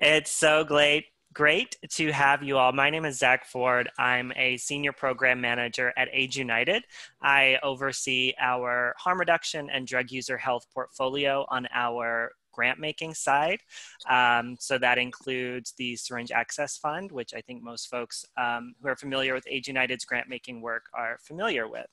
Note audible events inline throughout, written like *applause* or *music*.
It's so great. Great to have you all. My name is Zach Ford. I'm a senior program manager at AIDS United. I oversee our harm reduction and drug user health portfolio on our grant making side. Um, so that includes the Syringe Access Fund, which I think most folks um, who are familiar with AIDS United's grant making work are familiar with.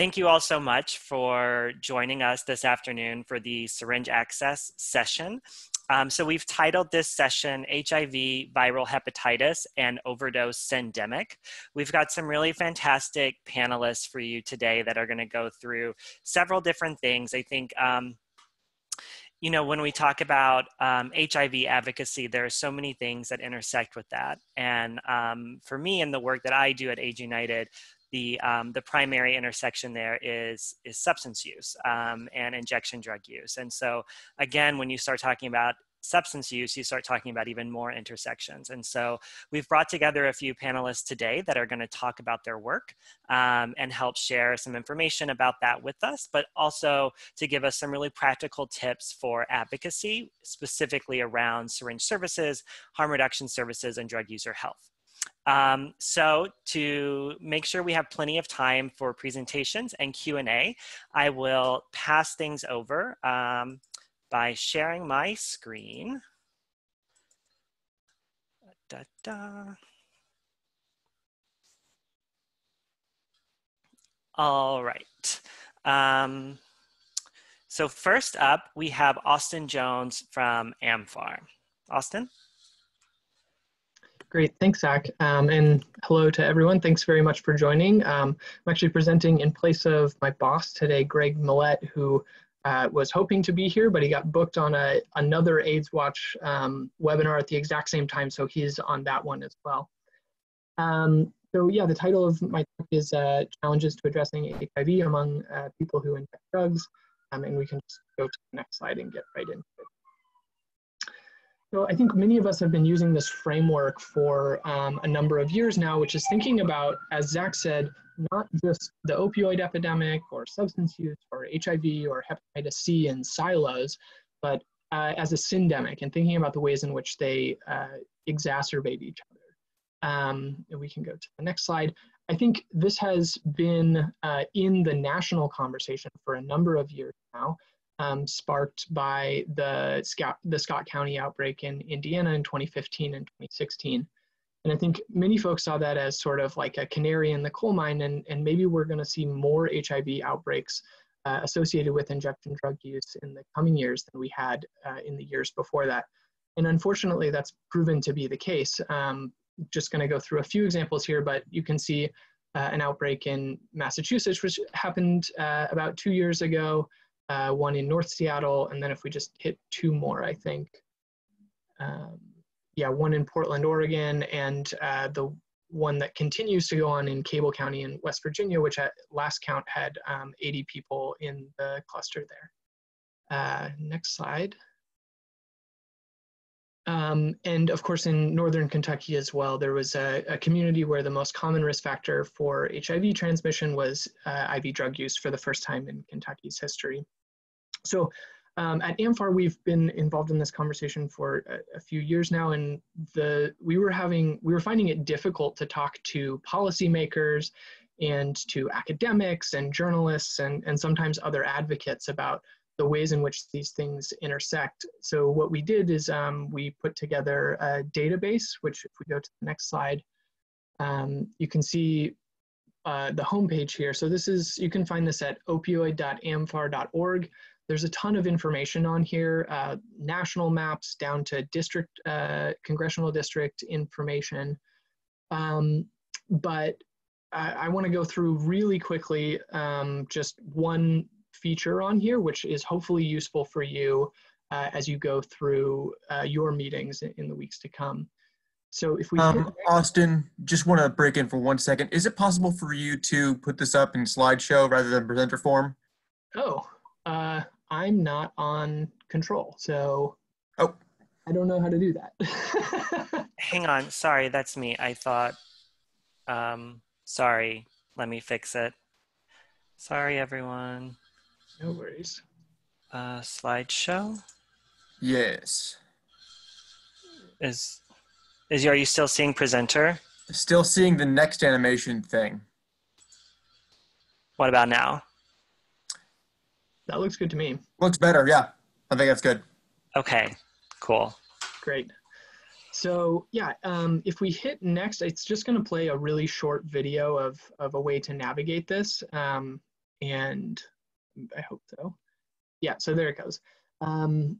Thank you all so much for joining us this afternoon for the syringe access session. Um, so we've titled this session HIV, Viral Hepatitis, and Overdose Syndemic. We've got some really fantastic panelists for you today that are gonna go through several different things. I think um, you know, when we talk about um, HIV advocacy, there are so many things that intersect with that. And um, for me, in the work that I do at AIDS United, the um, the primary intersection there is is substance use um, and injection drug use. And so again, when you start talking about substance use, you start talking about even more intersections. And so we've brought together a few panelists today that are going to talk about their work um, and help share some information about that with us, but also to give us some really practical tips for advocacy, specifically around syringe services, harm reduction services, and drug user health. Um, so to make sure we have plenty of time for presentations and Q&A, I will pass things over um, by sharing my screen. Da, da. All right. Um, so first up, we have Austin Jones from AMFAR. Austin? Great, thanks, Zach. Um, and hello to everyone. Thanks very much for joining. Um, I'm actually presenting in place of my boss today, Greg Millett, who uh, was hoping to be here, but he got booked on a, another AIDS Watch um, webinar at the exact same time, so he's on that one as well. Um, so yeah, the title of my talk is uh, Challenges to Addressing HIV Among uh, People Who Inject Drugs, um, and we can just go to the next slide and get right into it. So I think many of us have been using this framework for um, a number of years now, which is thinking about, as Zach said, not just the opioid epidemic or substance use or HIV or hepatitis C in silos, but uh, as a syndemic and thinking about the ways in which they uh, exacerbate each other. Um, we can go to the next slide. I think this has been uh, in the national conversation for a number of years now um, sparked by the Scott, the Scott County outbreak in Indiana in 2015 and 2016. And I think many folks saw that as sort of like a canary in the coal mine, and, and maybe we're going to see more HIV outbreaks uh, associated with injection drug use in the coming years than we had uh, in the years before that. And unfortunately, that's proven to be the case. Um, just going to go through a few examples here, but you can see uh, an outbreak in Massachusetts, which happened uh, about two years ago uh, one in North Seattle, and then if we just hit two more, I think. Um, yeah, one in Portland, Oregon, and uh, the one that continues to go on in Cabell County in West Virginia, which at last count had um, 80 people in the cluster there. Uh, next slide. Um, and of course, in Northern Kentucky as well, there was a, a, community where the most common risk factor for HIV transmission was uh, IV drug use for the first time in Kentucky's history. So um, at AMFAR, we've been involved in this conversation for a, a, few years now, and the we were having we were finding it difficult to talk to policymakers and to academics and journalists and, and sometimes other advocates about the ways in which these things intersect. So what we did is um, we put together a database, which if we go to the next slide, um, you can see uh, the homepage here. So this is, you can find this at opioid.amfar.org. There's a ton of information on here, uh, national maps down to district, uh, congressional district information. Um, but I, I want to go through really quickly um, just one feature on here, which is hopefully useful for you uh, as you go through uh, your meetings in, in the weeks to come. So if we um, Austin, just want to break in for one second. Is it possible for you to put this up in slideshow rather than presenter form? Oh, uh, I'm not on control. So oh. I don't know how to do that. *laughs* Hang on. Sorry, that's me. I thought, um, sorry, let me fix it. Sorry, everyone. No worries. Uh, slideshow? Yes. is is are you still seeing presenter? Still seeing the next animation thing. What about now? That looks good to me. Looks better, yeah. I think that's good. Okay, cool. Great. So yeah, um, if we hit next, it's just going to play a really short video of, of a way to navigate this. Um, and I hope so. Yeah, so there it goes. Um,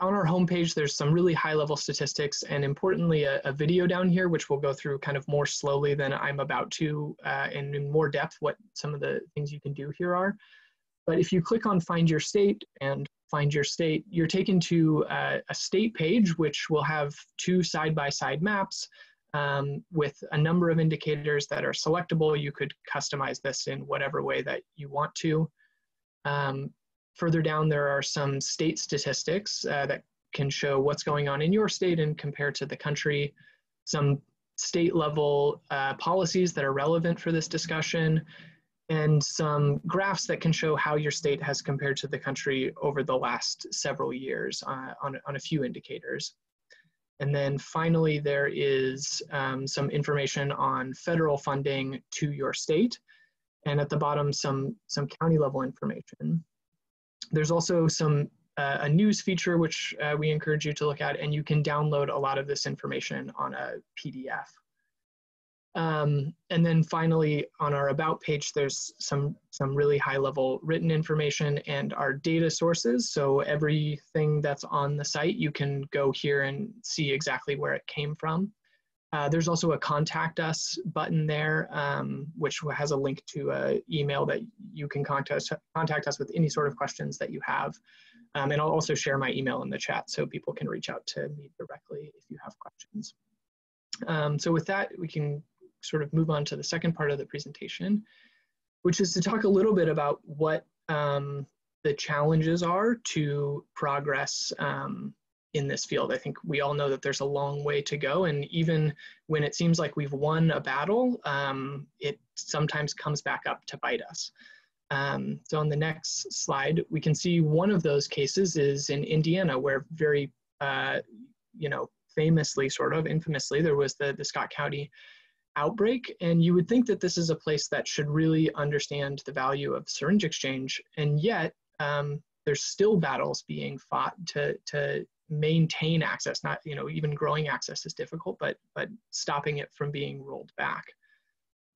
on our homepage, there's some really high level statistics and importantly, a, a, video down here, which we'll go through kind of more slowly than I'm about to uh, and in more depth what some of the things you can do here are. But if you click on find your state and find your state, you're taken to uh, a state page, which will have two side-by-side -side maps um, with a number of indicators that are selectable. You could customize this in whatever way that you want to. Um, Further down, there are some state statistics uh, that can show what's going on in your state and compare to the country, some state level uh, policies that are relevant for this discussion, and some graphs that can show how your state has compared to the country over the last several years uh, on, on a few indicators. And then finally, there is um, some information on federal funding to your state. And at the bottom, some, some county level information. There's also some uh, a news feature which uh, we encourage you to look at, and you can download a lot of this information on a PDF. Um, and then finally, on our About page, there's some, some really high-level written information and our data sources. So everything that's on the site, you can go here and see exactly where it came from. Uh, there's also a contact us button there, um, which has a link to an email that you can contact us, contact us with any sort of questions that you have. Um, and I'll also share my email in the chat so people can reach out to me directly if you have questions. Um, so with that, we can sort of move on to the second part of the presentation, which is to talk a little bit about what um, the challenges are to progress um, in this field. I think we all know that there's a long way to go. And even when it seems like we've won a battle, um, it sometimes comes back up to bite us. Um, so on the next slide, we can see one of those cases is in Indiana, where very, uh, you know, famously, sort of infamously, there was the, the Scott County outbreak. And you would think that this is a place that should really understand the value of syringe exchange. And yet, um, there's still battles being fought to, to maintain access not you know even growing access is difficult but but stopping it from being rolled back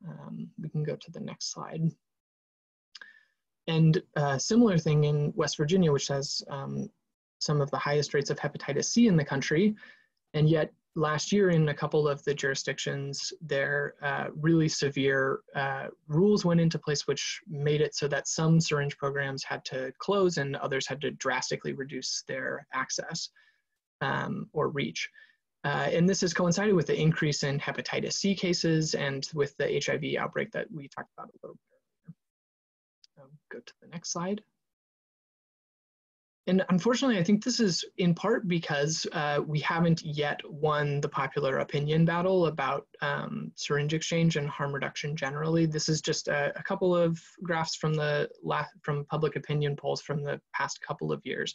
um, we can go to the next slide and a uh, similar thing in west virginia which has um, some of the highest rates of hepatitis c in the country and yet last year in a couple of the jurisdictions there uh, really severe uh, rules went into place which made it so that some syringe programs had to close and others had to drastically reduce their access um, or reach. Uh, and this has coincided with the increase in hepatitis C cases and with the HIV outbreak that we talked about a little bit earlier. Go to the next slide. And unfortunately, I think this is in part because uh, we haven't yet won the popular opinion battle about um, syringe exchange and harm reduction generally. This is just a, a couple of graphs from the last, from public opinion polls from the past couple of years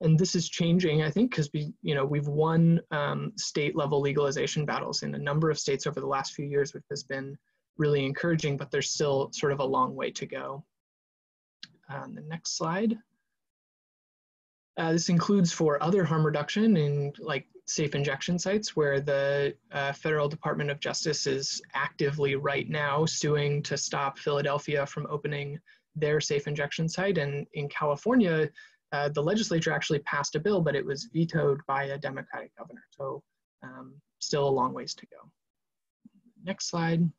and this is changing, I think, because we, you know, we've won um, state level legalization battles in a number of states over the last few years, which has been really encouraging, but there's still sort of a long way to go. On the next slide. Uh, this includes for other harm reduction in like safe injection sites where the uh, Federal Department of Justice is actively right now suing to stop Philadelphia from opening their safe injection site. And in California, uh, the legislature actually passed a bill, but it was vetoed by a Democratic governor. So um, still a long ways to go. Next slide.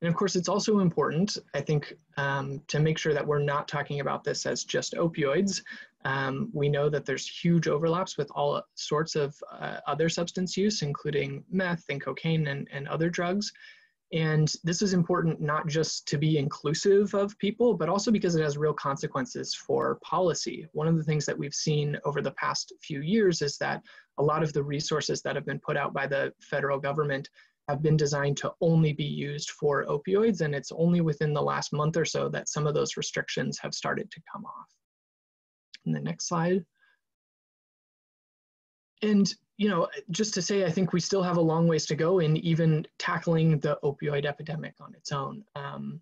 And of course, it's also important, I think, um, to make sure that we're not talking about this as just opioids. Um, we know that there's huge overlaps with all sorts of uh, other substance use, including meth and cocaine and, and other drugs. And this is important not just to be inclusive of people, but also because it has real consequences for policy. One of the things that we've seen over the past few years is that a lot of the resources that have been put out by the federal government have been designed to only be used for opioids. And it's only within the last month or so that some of those restrictions have started to come off. In the next slide. and you know, just to say, I think we still have a long ways to go in even tackling the opioid epidemic on its own. Um,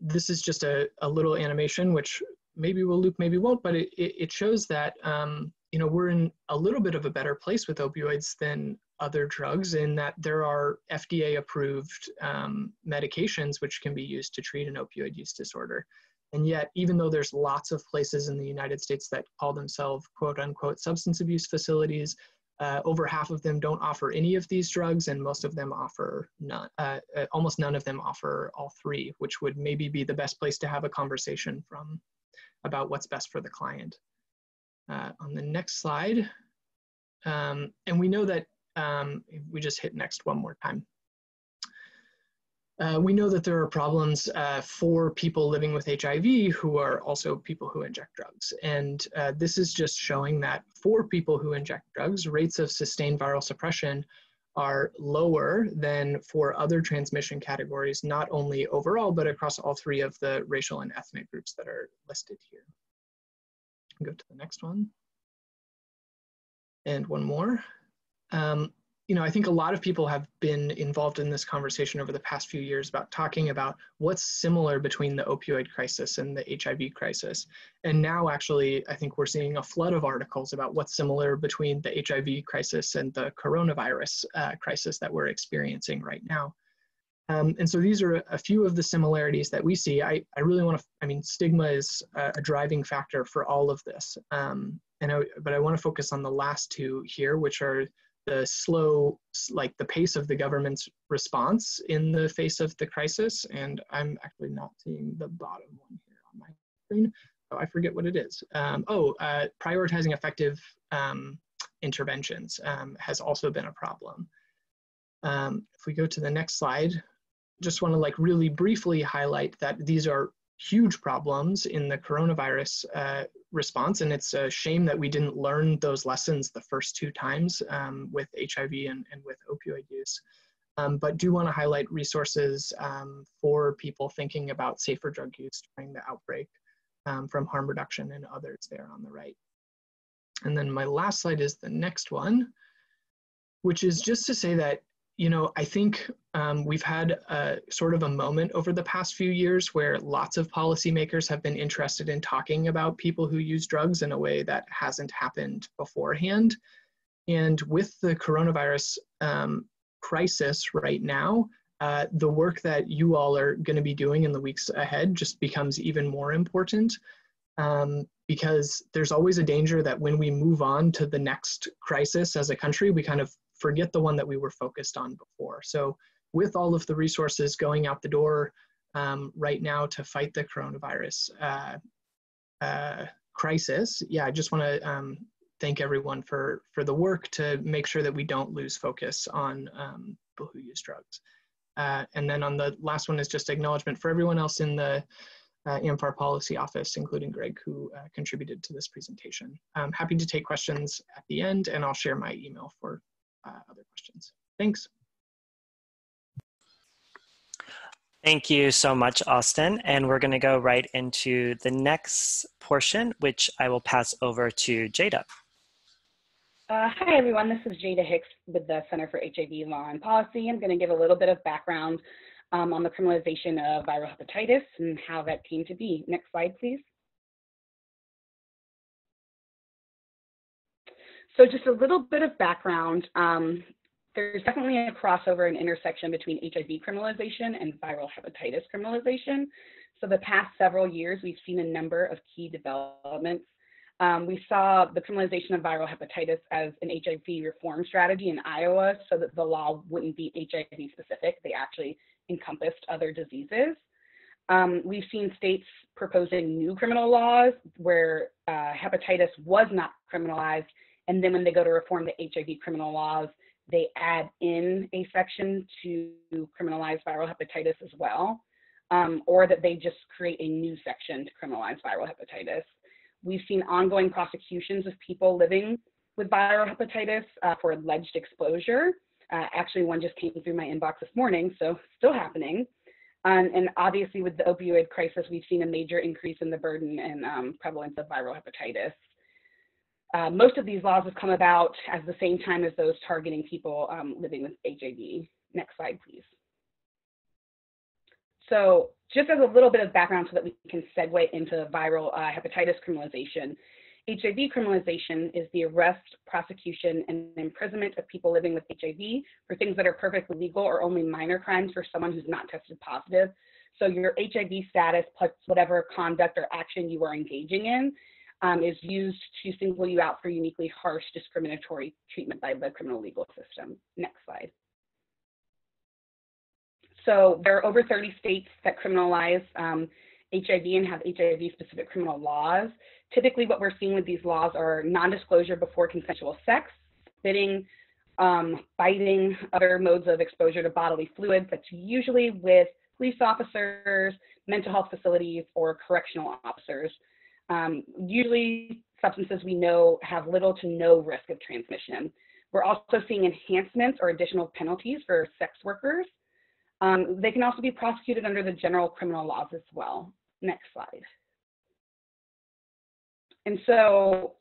this is just a, a little animation, which maybe will loop, maybe won't, but it, it shows that, um, you know, we're in a little bit of a better place with opioids than other drugs in that there are FDA approved um, medications which can be used to treat an opioid use disorder. And yet, even though there's lots of places in the United States that call themselves quote unquote substance abuse facilities, uh, over half of them don't offer any of these drugs, and most of them offer none. Uh, uh, almost none of them offer all three, which would maybe be the best place to have a conversation from about what's best for the client. Uh, on the next slide, um, and we know that um, we just hit next one more time. Uh, we know that there are problems uh, for people living with HIV who are also people who inject drugs. And uh, this is just showing that for people who inject drugs, rates of sustained viral suppression are lower than for other transmission categories, not only overall, but across all three of the racial and ethnic groups that are listed here. Go to the next one. And one more. Um, you know, I think a lot of people have been involved in this conversation over the past few years about talking about what's similar between the opioid crisis and the HIV crisis. And now, actually, I think we're seeing a flood of articles about what's similar between the HIV crisis and the coronavirus uh, crisis that we're experiencing right now. Um, and so these are a few of the similarities that we see. I, I really want to, I mean, stigma is a, a driving factor for all of this. Um, and I, but I want to focus on the last two here, which are the slow, like the pace of the government's response in the face of the crisis. And I'm actually not seeing the bottom one here on my screen. Oh, I forget what it is. Um, oh, uh, prioritizing effective um, interventions um, has also been a problem. Um, if we go to the next slide, just want to like really briefly highlight that these are huge problems in the coronavirus uh, response. And it's a shame that we didn't learn those lessons the first two times um, with HIV and, and with opioid use. Um, but do want to highlight resources um, for people thinking about safer drug use during the outbreak um, from harm reduction and others there on the right. And then my last slide is the next one, which is just to say that you know, I think um, we've had a sort of a moment over the past few years where lots of policymakers have been interested in talking about people who use drugs in a way that hasn't happened beforehand. And with the coronavirus um, crisis right now, uh, the work that you all are going to be doing in the weeks ahead just becomes even more important um, because there's always a danger that when we move on to the next crisis as a country, we kind of forget the one that we were focused on before. So with all of the resources going out the door um, right now to fight the coronavirus uh, uh, crisis, yeah, I just want to um, thank everyone for, for the work to make sure that we don't lose focus on um, people who use drugs. Uh, and then on the last one is just acknowledgement for everyone else in the uh, AMFAR policy office, including Greg, who uh, contributed to this presentation. I'm happy to take questions at the end, and I'll share my email for other questions. Thanks. Thank you so much, Austin. And we're going to go right into the next portion, which I will pass over to Jada. Uh, hi, everyone. This is Jada Hicks with the Center for HIV Law and Policy. I'm going to give a little bit of background um, on the criminalization of viral hepatitis and how that came to be. Next slide, please. So just a little bit of background. Um, there's definitely a crossover and intersection between HIV criminalization and viral hepatitis criminalization. So the past several years, we've seen a number of key developments. Um, we saw the criminalization of viral hepatitis as an HIV reform strategy in Iowa so that the law wouldn't be HIV specific. They actually encompassed other diseases. Um, we've seen states proposing new criminal laws where uh, hepatitis was not criminalized and then when they go to reform the HIV criminal laws, they add in a section to criminalize viral hepatitis as well, um, or that they just create a new section to criminalize viral hepatitis. We've seen ongoing prosecutions of people living with viral hepatitis uh, for alleged exposure. Uh, actually, one just came through my inbox this morning, so still happening. Um, and obviously, with the opioid crisis, we've seen a major increase in the burden and um, prevalence of viral hepatitis. Uh, most of these laws have come about at the same time as those targeting people um, living with HIV. Next slide, please. So just as a little bit of background so that we can segue into viral uh, hepatitis criminalization, HIV criminalization is the arrest, prosecution, and imprisonment of people living with HIV for things that are perfectly legal or only minor crimes for someone who's not tested positive. So your HIV status plus whatever conduct or action you are engaging in um, is used to single you out for uniquely harsh discriminatory treatment by the criminal legal system. Next slide. So there are over 30 states that criminalize um, HIV and have HIV specific criminal laws. Typically what we're seeing with these laws are non-disclosure before consensual sex, spitting, um, biting, other modes of exposure to bodily fluids. That's usually with police officers, mental health facilities, or correctional officers. Um, usually substances we know have little to no risk of transmission. We're also seeing enhancements or additional penalties for sex workers. Um, they can also be prosecuted under the general criminal laws as well. Next slide. And so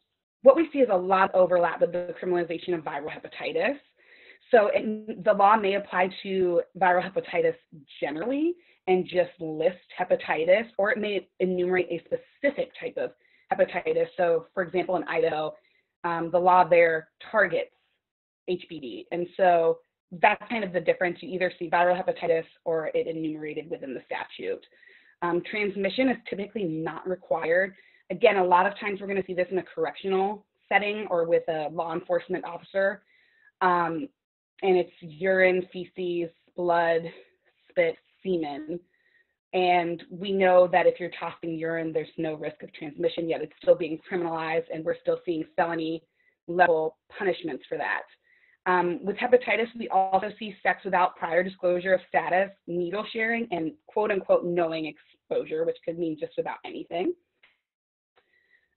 what we see is a lot of overlap with the criminalization of viral hepatitis. So it, the law may apply to viral hepatitis generally and just list hepatitis, or it may enumerate a specific type of hepatitis. So for example, in Idaho, um, the law there targets HBV. And so that's kind of the difference. You either see viral hepatitis or it enumerated within the statute. Um, transmission is typically not required. Again, a lot of times we're going to see this in a correctional setting or with a law enforcement officer. Um, and it's urine, feces, blood, spit, semen. And we know that if you're tossing urine, there's no risk of transmission, yet it's still being criminalized, and we're still seeing felony level punishments for that. Um, with hepatitis, we also see sex without prior disclosure of status, needle sharing, and quote unquote knowing exposure, which could mean just about anything.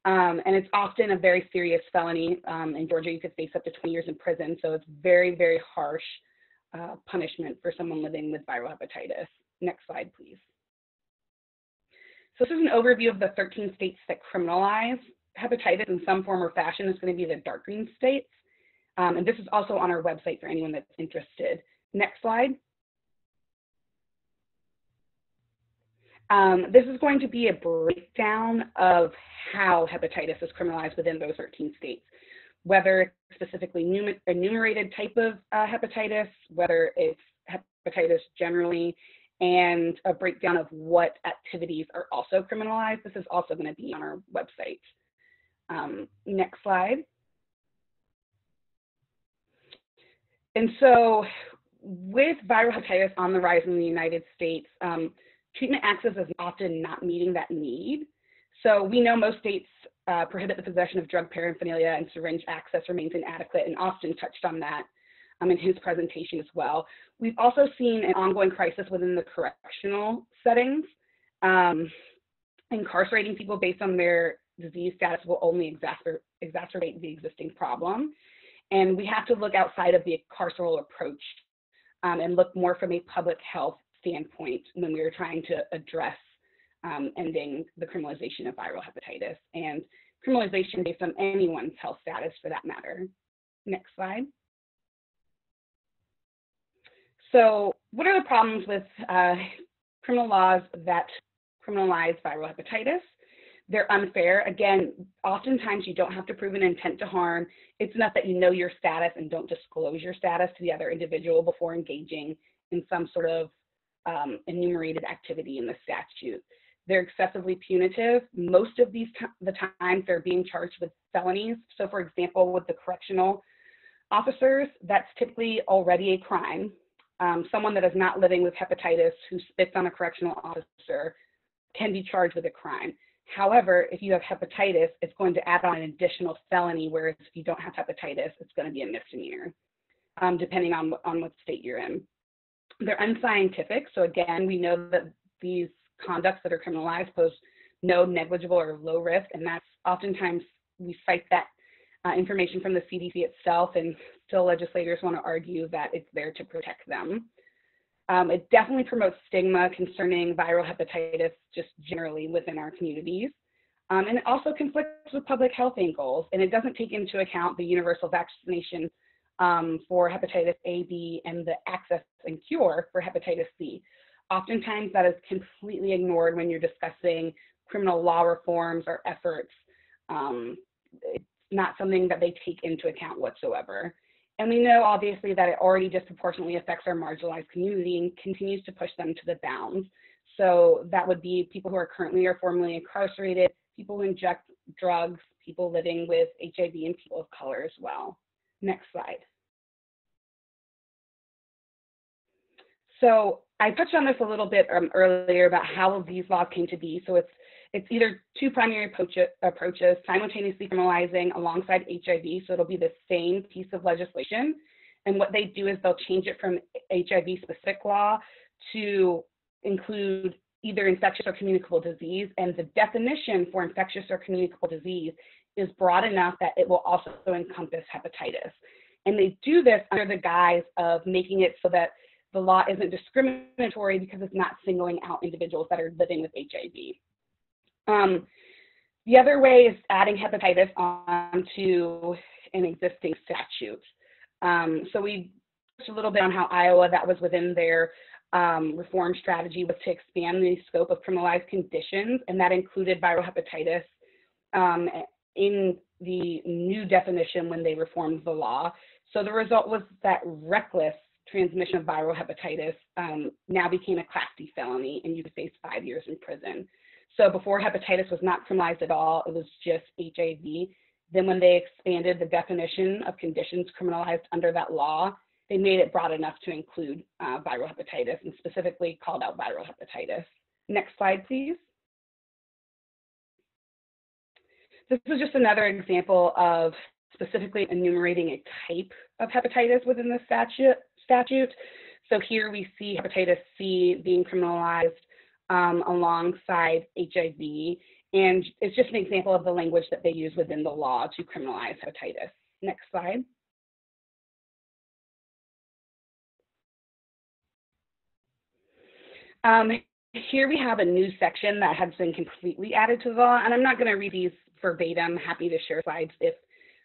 Um, and it's often a very serious felony. Um, in Georgia, you could face up to 20 years in prison. So it's very, very harsh uh, punishment for someone living with viral hepatitis. Next slide, please. So this is an overview of the 13 states that criminalize hepatitis in some form or fashion. It's going to be the dark green states. Um, and this is also on our website for anyone that's interested. Next slide. Um, this is going to be a breakdown of how hepatitis is criminalized within those 13 states, whether it's specifically enumerated type of uh, hepatitis, whether it's hepatitis generally, and a breakdown of what activities are also criminalized. This is also going to be on our website. Um, next slide. And so with viral hepatitis on the rise in the United States, um, treatment access is often not meeting that need. So we know most states uh, prohibit the possession of drug paraphernalia and syringe access remains inadequate, and Austin touched on that um, in his presentation as well. We've also seen an ongoing crisis within the correctional settings. Um, incarcerating people based on their disease status will only exacerbate, exacerbate the existing problem. And we have to look outside of the carceral approach um, and look more from a public health standpoint when we are trying to address um, ending the criminalization of viral hepatitis and criminalization based on anyone's health status for that matter. Next slide. So what are the problems with uh, criminal laws that criminalize viral hepatitis? They're unfair. Again, oftentimes you don't have to prove an intent to harm. It's enough that you know your status and don't disclose your status to the other individual before engaging in some sort of um, enumerated activity in the statute. They're excessively punitive. Most of these the times they're being charged with felonies. So for example, with the correctional officers, that's typically already a crime. Um, someone that is not living with hepatitis who spits on a correctional officer can be charged with a crime. However, if you have hepatitis, it's going to add on an additional felony, whereas if you don't have hepatitis, it's going to be a misdemeanor, um, depending on, on what state you're in. They're unscientific. So again, we know that these conducts that are criminalized pose no negligible or low risk, and that's oftentimes we cite that uh, information from the CDC itself, and still legislators want to argue that it's there to protect them. Um, it definitely promotes stigma concerning viral hepatitis just generally within our communities. Um, and it also conflicts with public health angles, and it doesn't take into account the universal vaccination um, for hepatitis A, B, and the access and cure for hepatitis C. Oftentimes, that is completely ignored when you're discussing criminal law reforms or efforts. Um, it's not something that they take into account whatsoever. And we know obviously that it already disproportionately affects our marginalized community and continues to push them to the bounds. So that would be people who are currently or formerly incarcerated, people who inject drugs, people living with HIV, and people of color as well. Next slide. So I touched on this a little bit um, earlier about how these laws came to be. So it's it's either two primary approaches, simultaneously criminalizing alongside HIV. So it'll be the same piece of legislation. And what they do is they'll change it from HIV specific law to include either infectious or communicable disease. And the definition for infectious or communicable disease is broad enough that it will also encompass hepatitis. And they do this under the guise of making it so that the law isn't discriminatory because it's not singling out individuals that are living with HIV. Um, the other way is adding hepatitis onto an existing statute. Um, so we touched a little bit on how Iowa, that was within their um, reform strategy, was to expand the scope of criminalized conditions, and that included viral hepatitis um, in the new definition when they reformed the law. So the result was that reckless transmission of viral hepatitis um, now became a Class D felony, and you could face five years in prison. So before hepatitis was not criminalized at all, it was just HIV. Then when they expanded the definition of conditions criminalized under that law, they made it broad enough to include uh, viral hepatitis and specifically called out viral hepatitis. Next slide, please. This is just another example of specifically enumerating a type of hepatitis within the statute. statute. So here we see hepatitis C being criminalized um, alongside HIV. And it's just an example of the language that they use within the law to criminalize hepatitis. Next slide. Um, here we have a new section that has been completely added to the law, and I'm not going to read these verbatim. Happy to share slides if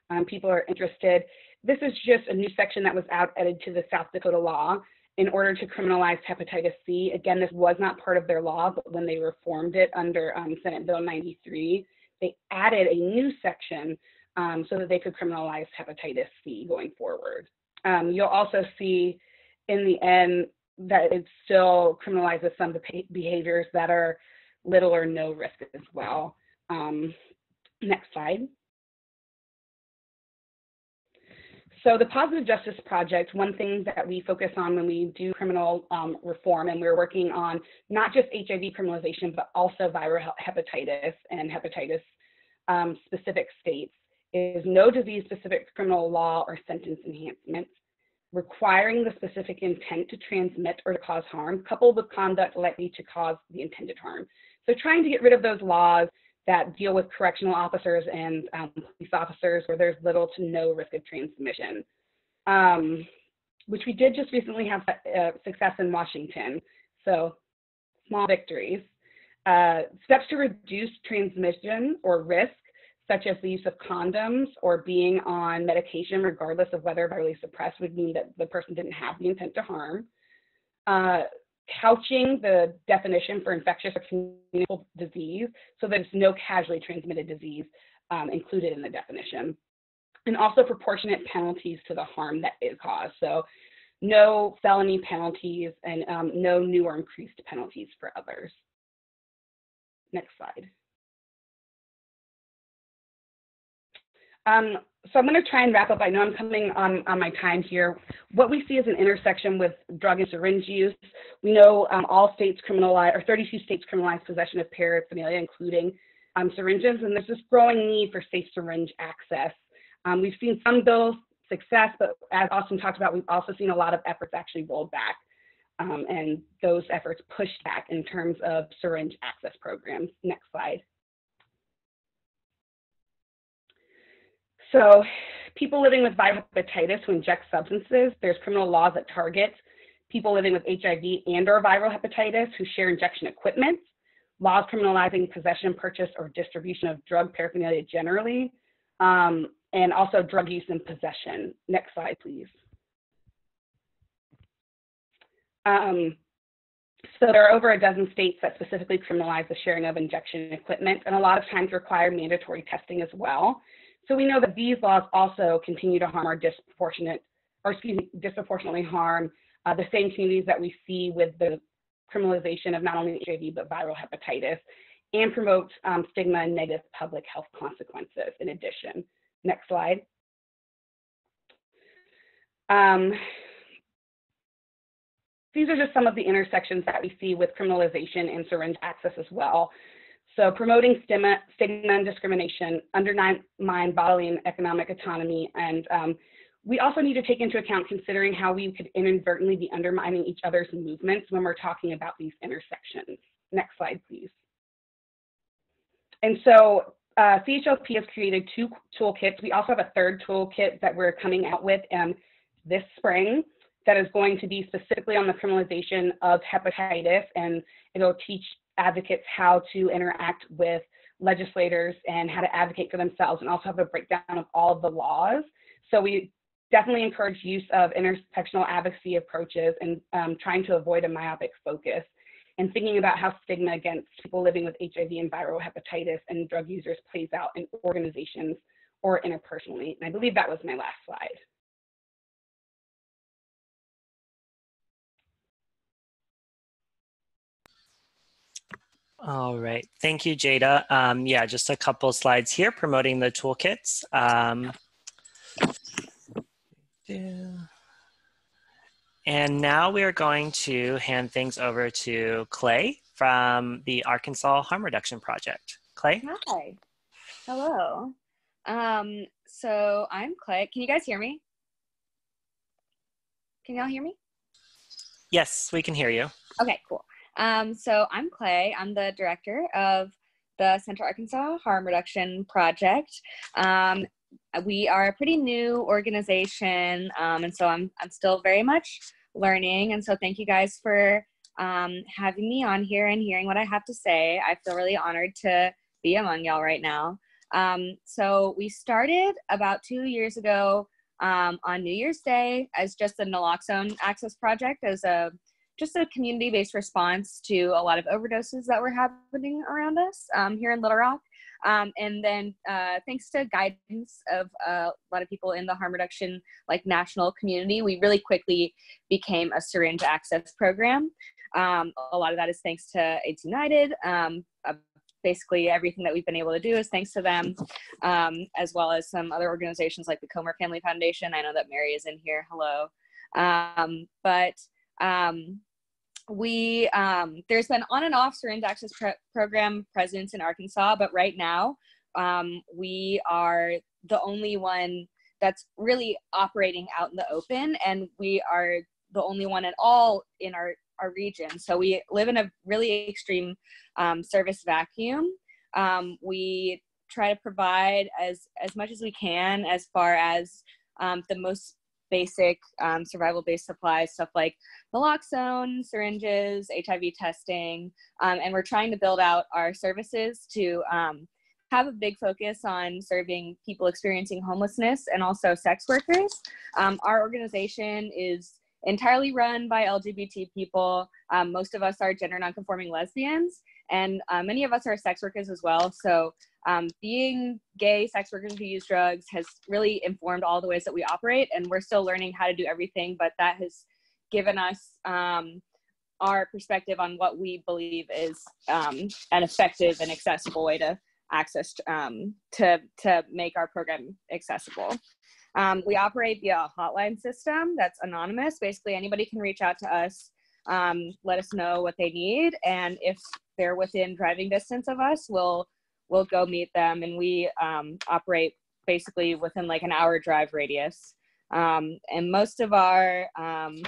um, people are interested. This is just a new section that was out added to the South Dakota law in order to criminalize hepatitis C. Again, this was not part of their law, but when they reformed it under um, Senate Bill 93, they added a new section um, so that they could criminalize hepatitis C going forward. Um, you'll also see in the end that it still criminalizes some behaviors that are little or no risk as well. Um, next slide. So the Positive Justice Project, one thing that we focus on when we do criminal um, reform, and we're working on not just HIV criminalization, but also viral hepatitis and hepatitis um, specific states, is no disease specific criminal law or sentence enhancements requiring the specific intent to transmit or to cause harm, coupled with conduct likely to cause the intended harm. So trying to get rid of those laws that deal with correctional officers and um, police officers where there's little to no risk of transmission, um, which we did just recently have uh, success in Washington. So small victories. Uh, steps to reduce transmission or risk, such as the use of condoms or being on medication, regardless of whether virally suppressed, would mean that the person didn't have the intent to harm. Uh, couching the definition for infectious or communicable disease so there's no casually transmitted disease um, included in the definition. And also proportionate penalties to the harm that is caused. So no felony penalties and um, no new or increased penalties for others. Next slide. Um, so I'm going to try and wrap up. I know I'm coming on, on my time here. What we see is an intersection with drug and syringe use. We know um, all states criminalize, or 32 states criminalize possession of paraphernalia, including um, syringes, and there's this growing need for safe syringe access. Um, we've seen some bills success, but as Austin talked about, we've also seen a lot of efforts actually rolled back, um, and those efforts pushed back in terms of syringe access programs. Next slide. So people living with viral hepatitis who inject substances, there's criminal laws that target people living with HIV and or viral hepatitis who share injection equipment. laws criminalizing possession, purchase, or distribution of drug paraphernalia generally, um, and also drug use and possession. Next slide, please. Um, so there are over a dozen states that specifically criminalize the sharing of injection equipment and a lot of times require mandatory testing as well. So we know that these laws also continue to harm our disproportionate, or excuse me, disproportionately harm uh, the same communities that we see with the criminalization of not only HIV but viral hepatitis and promote um, stigma and negative public health consequences in addition. Next slide. Um, these are just some of the intersections that we see with criminalization and syringe access as well. So promoting stigma, stigma and discrimination, undermine bodily and economic autonomy, and um, we also need to take into account considering how we could inadvertently be undermining each other's movements when we're talking about these intersections. Next slide, please. And so uh, CHLP has created two toolkits. We also have a third toolkit that we're coming out with um, this spring that is going to be specifically on the criminalization of hepatitis, and it'll teach advocates how to interact with legislators and how to advocate for themselves, and also have a breakdown of all of the laws. So we definitely encourage use of intersectional advocacy approaches and um, trying to avoid a myopic focus and thinking about how stigma against people living with HIV and viral hepatitis and drug users plays out in organizations or interpersonally. And I believe that was my last slide. All right. Thank you, Jada. Um, yeah, just a couple slides here promoting the toolkits. Um, and now we are going to hand things over to Clay from the Arkansas Harm Reduction Project. Clay? Hi. Hello. Um, so I'm Clay. Can you guys hear me? Can y'all hear me? Yes, we can hear you. Okay, cool. Um, so I'm Clay. I'm the director of the Central Arkansas Harm Reduction Project. Um, we are a pretty new organization, um, and so I'm I'm still very much learning. And so thank you guys for um, having me on here and hearing what I have to say. I feel really honored to be among y'all right now. Um, so we started about two years ago um, on New Year's Day as just a naloxone access project as a just a community-based response to a lot of overdoses that were happening around us um, here in Little Rock. Um, and then uh, thanks to guidance of uh, a lot of people in the harm reduction like national community, we really quickly became a syringe access program. Um, a lot of that is thanks to AIDS United. Um, uh, basically everything that we've been able to do is thanks to them, um, as well as some other organizations like the Comer Family Foundation. I know that Mary is in here. Hello. Um, but um, we um, there's been on and off syringe access pro- program presence in Arkansas, but right now um, we are the only one that's really operating out in the open, and we are the only one at all in our our region. So we live in a really extreme um, service vacuum. Um, we try to provide as as much as we can as far as um, the most basic um, survival based supplies, stuff like naloxone, syringes, HIV testing. Um, and we're trying to build out our services to um, have a big focus on serving people experiencing homelessness and also sex workers. Um, our organization is entirely run by LGBT people. Um, most of us are gender nonconforming lesbians, and uh, many of us are sex workers as well. So um, being gay sex workers who use drugs has really informed all the ways that we operate and we're still learning how to do everything but that has given us um, our perspective on what we believe is um, an effective and accessible way to access um, to to make our program accessible. Um, we operate via a hotline system that's anonymous. Basically anybody can reach out to us um, let us know what they need and if they're within driving distance of us we'll we'll go meet them and we um, operate basically within like an hour drive radius. Um, and most of our um,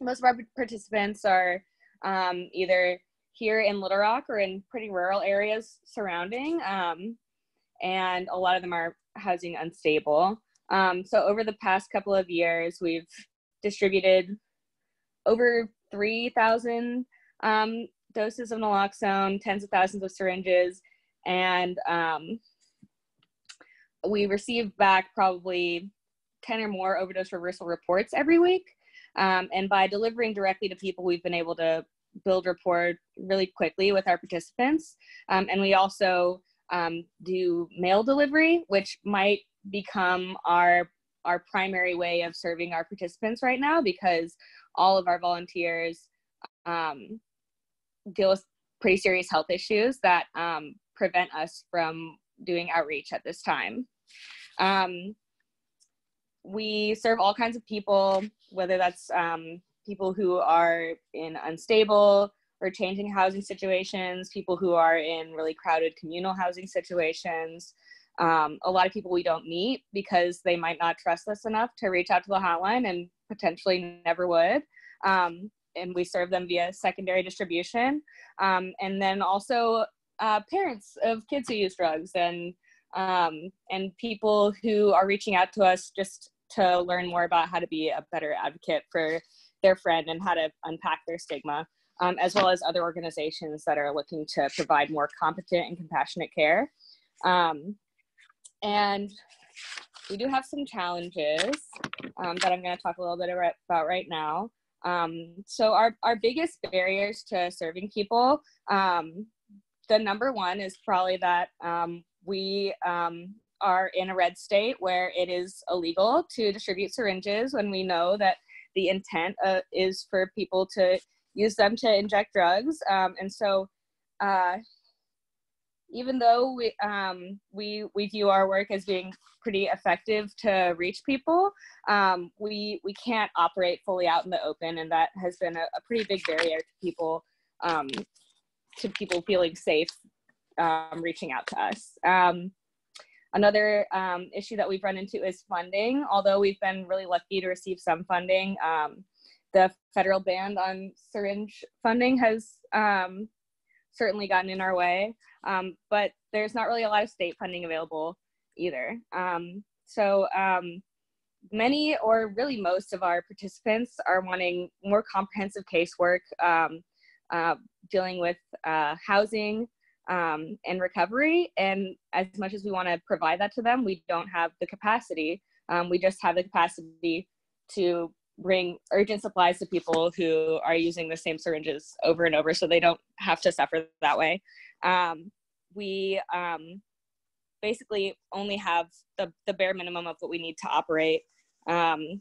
most of our participants are um, either here in little rock or in pretty rural areas surrounding um, and a lot of them are housing unstable. So over the past couple of years we've distributed over 3000 doses of naloxone, tens of thousands of syringes, and um, we receive back probably 10 or more overdose reversal reports every week. Um, and by delivering directly to people, we've been able to build rapport really quickly with our participants. Um, and we also um, do mail delivery, which might become our our primary way of serving our participants right now because all of our volunteers um, deal with pretty serious health issues that um, prevent us from doing outreach at this time. Um, we serve all kinds of people, whether that's um, people who are in unstable or changing housing situations, people who are in really crowded communal housing situations, um, a lot of people we don't meet because they might not trust us enough to reach out to the hotline and potentially never would. Um, and we serve them via secondary distribution. Um, and then also uh, parents of kids who use drugs and um, and people who are reaching out to us just to learn more about how to be a better advocate for their friend and how to unpack their stigma, um, as well as other organizations that are looking to provide more competent and compassionate care. Um, and we do have some challenges um, that I'm going to talk a little bit about right now. Um, so our, our biggest barriers to serving people, um, the number one is probably that um, we um, are in a red state where it is illegal to distribute syringes when we know that the intent uh, is for people to use them to inject drugs. Um, and so uh, even though we um, we we view our work as being pretty effective to reach people, um, we we can't operate fully out in the open, and that has been a, a pretty big barrier to people um, to people feeling safe um, reaching out to us. Um, another um, issue that we've run into is funding. Although we've been really lucky to receive some funding, the federal ban on syringe funding has certainly gotten in our way. Um, but there's not really a lot of state funding available either. Um, so um, many or really most of our participants are wanting more comprehensive casework um, uh, dealing with uh, housing um, and recovery. And as much as we want to provide that to them, we don't have the capacity. Um, we just have the capacity to bring urgent supplies to people who are using the same syringes over and over so they don't have to suffer that way. Um, we um, basically only have the, the bare minimum of what we need to operate, um,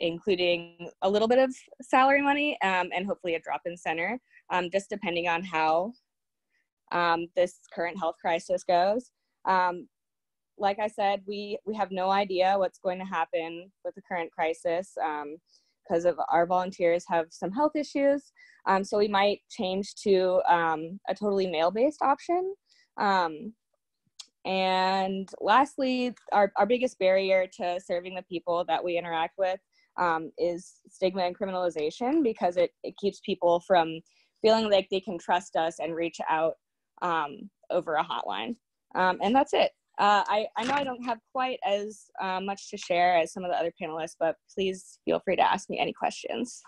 including a little bit of salary money um, and hopefully a drop in center, um, just depending on how um, this current health crisis goes. Um, like I said, we, we have no idea what's going to happen with the current crisis because of our volunteers have some health issues. Um, so we might change to um, a totally mail-based option. Um, and lastly, our, our biggest barrier to serving the people that we interact with um, is stigma and criminalization because it, it keeps people from feeling like they can trust us and reach out um, over a hotline. Um, and that's it. Uh, I, I know I don't have quite as uh, much to share as some of the other panelists, but please feel free to ask me any questions.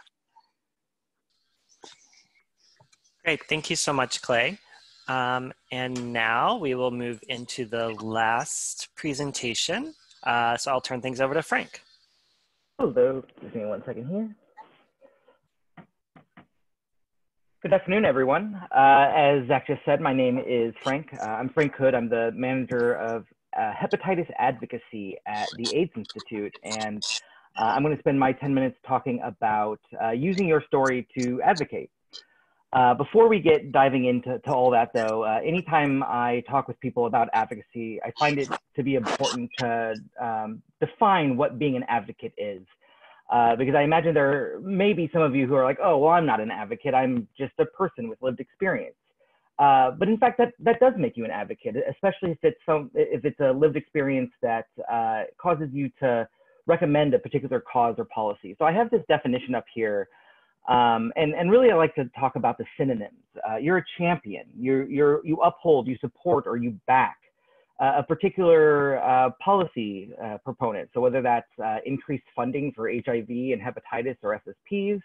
Great, thank you so much, Clay. Um, and now we will move into the last presentation. Uh, so I'll turn things over to Frank. Hello, give me one second here. Good afternoon, everyone. Uh, as Zach just said, my name is Frank. Uh, I'm Frank Hood. I'm the manager of uh, hepatitis advocacy at the AIDS Institute. And uh, I'm going to spend my 10 minutes talking about uh, using your story to advocate. Uh, before we get diving into to all that, though, anytime I talk with people about advocacy, I find it to be important to um, define what being an advocate is. Uh, because I imagine there may be some of you who are like, oh, well, I'm not an advocate. I'm just a person with lived experience. Uh, but in fact, that, that does make you an advocate, especially if it's, some, if it's a lived experience that uh, causes you to recommend a particular cause or policy. So I have this definition up here um, and, and really, I like to talk about the synonyms. Uh, you're a champion. You're, you're, you uphold, you support, or you back a particular uh, policy uh, proponent. So whether that's uh, increased funding for HIV and hepatitis or SSPs,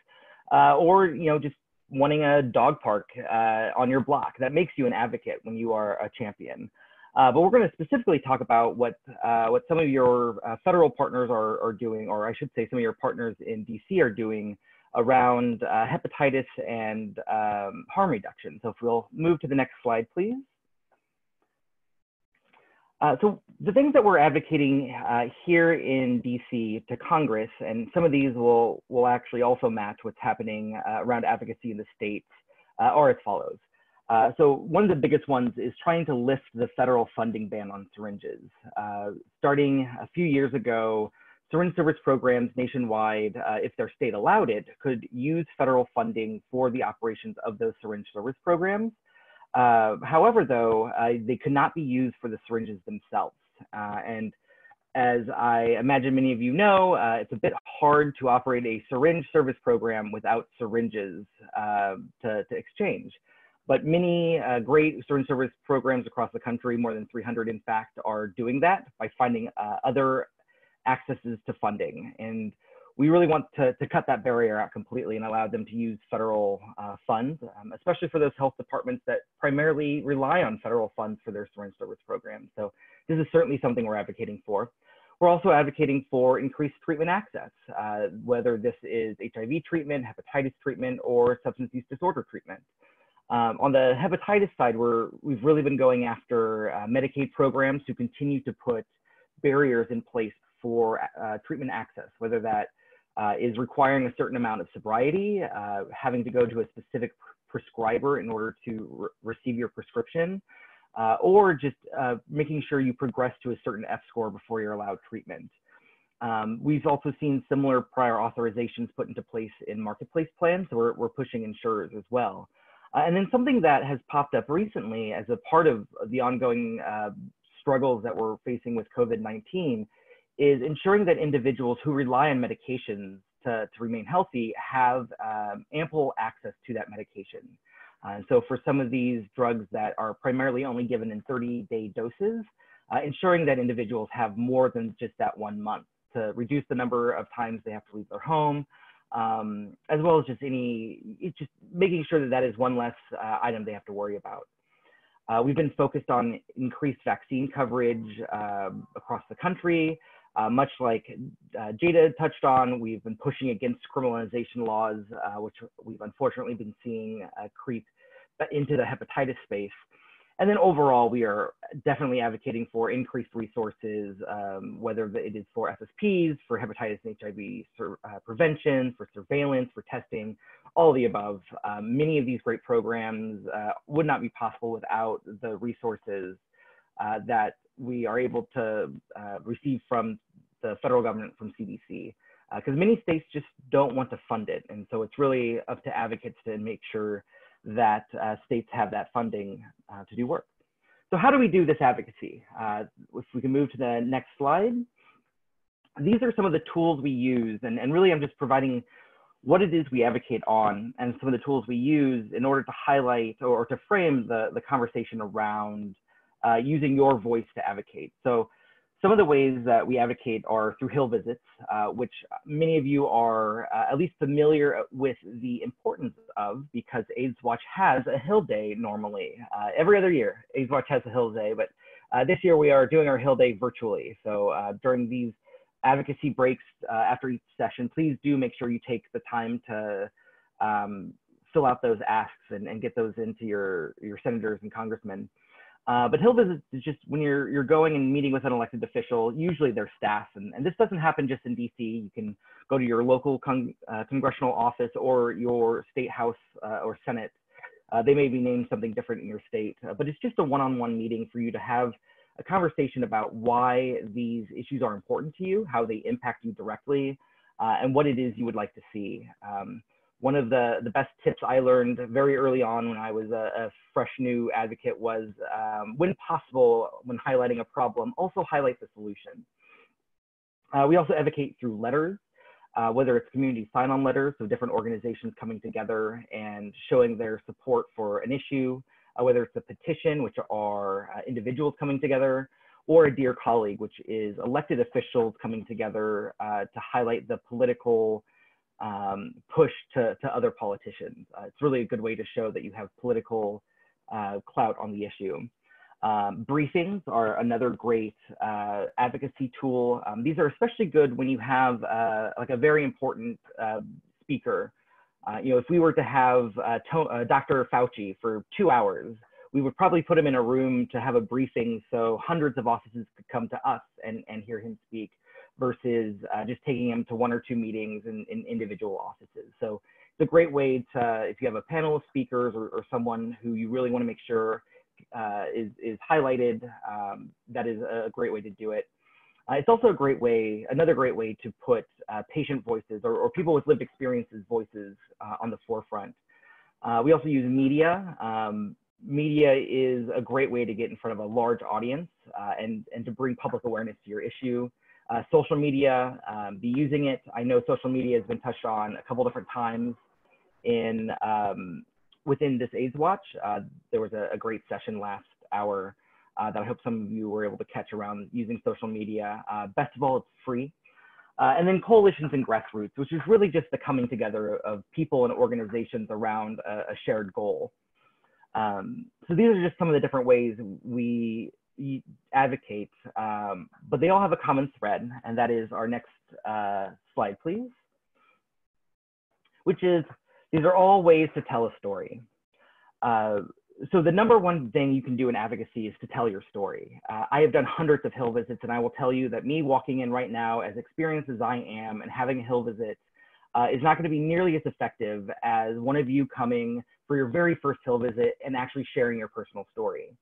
uh, or you know just wanting a dog park uh, on your block. That makes you an advocate when you are a champion. Uh, but we're going to specifically talk about what what some of your federal partners are, are doing, or I should say, some of your partners in DC are doing around hepatitis and um, harm reduction. So if we'll move to the next slide, please. Uh, so the things that we're advocating uh, here in DC to Congress, and some of these will, will actually also match what's happening around advocacy in the states, are as follows. Uh, so one of the biggest ones is trying to lift the federal funding ban on syringes. Uh, starting a few years ago, syringe service programs nationwide, uh, if their state allowed it, could use federal funding for the operations of those syringe service programs. Uh, however, though, uh, they could not be used for the syringes themselves. and as I imagine many of you know, it's a bit hard to operate a syringe service program without syringes to, to exchange. But many uh, great syringe service programs across the country, more than 300 in fact, are doing that by finding uh, other accesses to funding. And we really want to, to cut that barrier out completely and allow them to use federal uh, funds, um, especially for those health departments that primarily rely on federal funds for their syringe service programs. So this is certainly something we're advocating for. We're also advocating for increased treatment access, uh, whether this is HIV treatment, hepatitis treatment, or substance use disorder treatment. Um, on the hepatitis side, we're, we've really been going after uh, Medicaid programs to continue to put barriers in place for uh, treatment access, whether that uh, is requiring a certain amount of sobriety, uh, having to go to a specific prescriber in order to re receive your prescription, uh, or just uh, making sure you progress to a certain F score before you're allowed treatment. Um, we've also seen similar prior authorizations put into place in marketplace plans, so we're, we're pushing insurers as well. Uh, and then something that has popped up recently as a part of the ongoing uh, struggles that we're facing with COVID-19 is ensuring that individuals who rely on medications to, to remain healthy have um, ample access to that medication. Uh, so for some of these drugs that are primarily only given in 30-day doses, uh, ensuring that individuals have more than just that one month to reduce the number of times they have to leave their home, um, as well as just any, just making sure that that is one less uh, item they have to worry about. Uh, we've been focused on increased vaccine coverage uh, across the country. Uh, much like uh, Jada touched on, we've been pushing against criminalization laws, uh, which we've unfortunately been seeing creep into the hepatitis space. And then overall, we are definitely advocating for increased resources, um, whether it is for SSPs, for hepatitis and HIV sur- uh, prevention, for surveillance, for testing, all the above. Um, many of these great programs uh, would not be possible without the resources uh, that we are able to uh, receive from the federal government, from CDC. Because uh, many states just don't want to fund it. And so it's really up to advocates to make sure that uh, states have that funding uh, to do work. So how do we do this advocacy? Uh, if we can move to the next slide. These are some of the tools we use, and, and really I'm just providing what it is we advocate on and some of the tools we use in order to highlight or, to frame the, the conversation around uh, using your voice to advocate. So some of the ways that we advocate are through Hill visits, uh, which many of you are uh, at least familiar with the importance of because AIDS Watch has a Hill Day normally. Uh, every other year, AIDS Watch has a Hill Day, but uh, this year we are doing our Hill Day virtually. So uh, during these advocacy breaks uh, after each session, please do make sure you take the time to um, fill out those asks and, and, get those into your, your senators and congressmen. Uh, but Hill visits is just when you're you're going and meeting with an elected official, usually their staff, and, and this doesn't happen just in DC. You can go to your local con uh, congressional office or your state house uh, or senate. Uh, they may be named something different in your state, uh, but it's just a one-on-one meeting for you to have a conversation about why these issues are important to you, how they impact you directly, uh, and what it is you would like to see. Um, one of the, the best tips I learned very early on when I was a, a fresh new advocate was um, when possible, when highlighting a problem, also highlight the solution. Uh, we also advocate through letters, uh, whether it's community sign-on letters, so different organizations coming together and showing their support for an issue, uh, whether it's a petition, which are uh, individuals coming together, or a dear colleague, which is elected officials coming together uh, to highlight the political um, push to, to other politicians. Uh, it's really a good way to show that you have political uh, clout on the issue. Um, briefings are another great uh, advocacy tool. Um, these are especially good when you have uh, like a very important uh, speaker. Uh, you know, if we were to have Dr. Fauci for two hours, we would probably put him in a room to have a briefing so hundreds of offices could come to us and, and hear him speak versus uh, just taking them to one or two meetings in, in, individual offices. So it's a great way to, if you have a panel of speakers or, or someone who you really want to make sure uh, is, is highlighted, um, that is a great way to do it. Uh, it's also a great way, another great way to put uh, patient voices or, or, people with lived experiences voices uh, on the forefront. Uh, we also use media. Um, media is a great way to get in front of a large audience and, and to bring public awareness to your issue. Uh, social media, um, be using it. I know social media has been touched on a couple different times in um, within this AIDS Watch. Uh, there was a, a, great session last hour uh, that I hope some of you were able to catch around using social media. Uh, best of all, it's free. Uh, and then coalitions and grassroots, which is really just the coming together of people and organizations around a, a shared goal. Um, so these are just some of the different ways we advocate, um, but they all have a common thread, and that is our next uh, slide, please, which is these are all ways to tell a story. Uh, so the number one thing you can do in advocacy is to tell your story. Uh, I have done hundreds of Hill visits, and I will tell you that me walking in right now, as experienced as I am, and having a Hill visit uh, is not going to be nearly as effective as one of you coming for your very first Hill visit and actually sharing your personal story.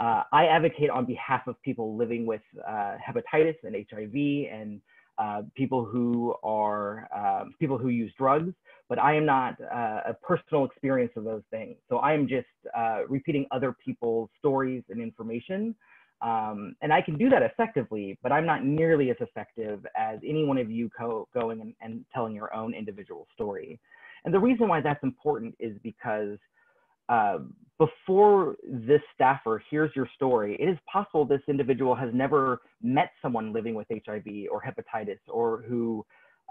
Uh, I advocate on behalf of people living with uh, hepatitis and HIV and uh, people who are um, people who use drugs, but I am not uh, a personal experience of those things. So I am just uh, repeating other people's stories and information. Um, and I can do that effectively, but I'm not nearly as effective as any one of you going and, and telling your own individual story. And the reason why that's important is because uh, before this staffer hears your story, it is possible this individual has never met someone living with HIV or hepatitis or who